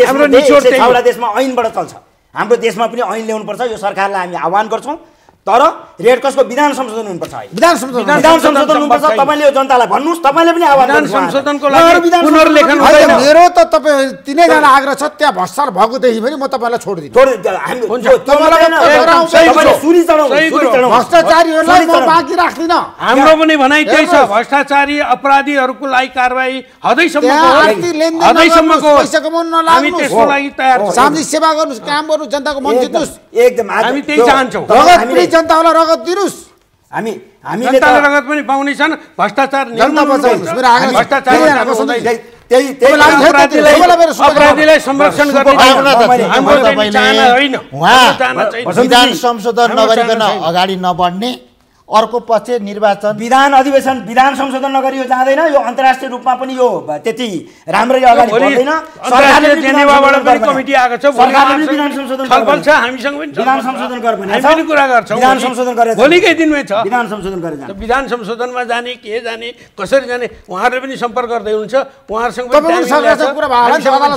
देशमा ऐनबाट चल्छ। हाम्रो देशमा पनि ऐन ल्याउनुपर्छ यो सरकारलाई हामी आह्वान गर्छौँ। तर रेड क्रसको विधान संशोधन हुनुपर्छ विधान संशोधन हुनुपर्छ। तपाईँले यो जनतालाई भन्नुहोस् तपाईँले पनि उहाँहरूलाई। संशोधनको लागि। मेरो त तपाईँ तिनैजना आग्रह छ त्यहाँ भ्रष्टाचार भएकोदेखि पनि म तपाईँलाई छोडिदिनु छोड- हामी- हुन्छ। त्यो- त्यो तपाईँलाई मात्रै होइन, एकदम सही तपाईँले कुरो। सुली चढाउनु, सही सुली कुरो। चढाउनु। भ्रष्टाचारीहरूलाई म। बाँकी राख्दिनँ हाम्रो पनि भनाइ त्यही छ। भ्रष्टाचारी अपराधीहरूको लागि कारवाही सामाजिक सेवा गर्नुहोस् काम गर्नुहोस् जनताको मन जित्नुहोस् एकदम हामी त्यही त्यो- चाहन्छौँ। जनतालाई रगत दिनुहोस्। हामी हामीले रगत पनि पाउने छन्। भ्रष्टाचार संशोधन नगरिकन। अगाडि नबढ्ने। अर्को पक्ष निर्वाचन विधान अधिवेशन विधान संशोधन नगरी यो जाँदैन यो अन्तर्राष्ट्रिय रूपमा पनि यो त्यति राम्ररी अगाडि बढ्दैन। विधान संशोधन सरकारले विधान संशोधन गरेर भोलिकै दिनमै छ। विधान संशोधन गरेर जान्छ। त विधान संशोधनमा जाने के जाने कसरी जाने उहाँहरूले पनि सम्पर्क गर्दै हुनुहुन्छ। उहाँहरूसँग पनि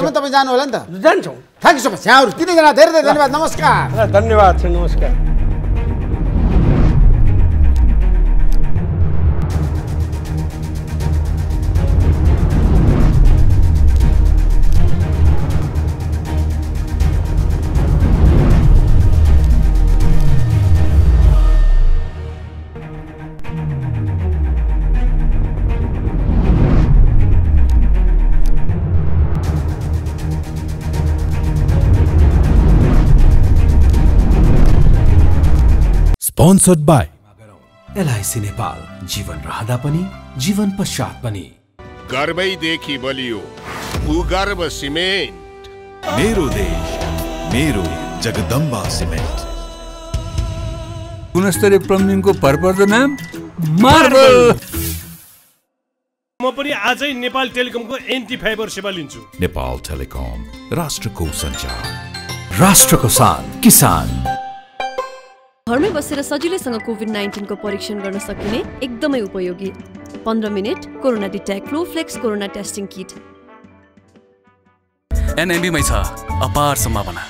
तपाईँ जानु होला नि त। जान्छौँ। Thank you so much. यहाँहरू तिनैजना धेरै धेरै धन्यवाद। नमस्कार। धन्यवाद छ नमस्कार। Sponsored by एलआइसी नेपाल जीवन रहँदा पनि जीवन पश्चात पनि गर्वैदेखि बलियो भूगर्भ सिमेन्ट मेरो देश मेरो जगदम्बा सिमेन्ट गुणस्तरीय प्लम्बिङको भरपर्दो नाम मार्बल म पनि आजै नेपाल टेलिकमको एन्टी फाइबर सेवा लिन्छु। नेपाल टेलिकम राष्ट्रको सञ्चार। राष्ट्रको सान किसान। घरमै बसेर सजिलैसँग कोभिड नाइन्टिनको परीक्षण गर्न सकिने एकदमै उपयोगी। पन्ध्र minute corona detect Flowflex corona testing kit. एनएमबीमै छ अपार सम्भावना।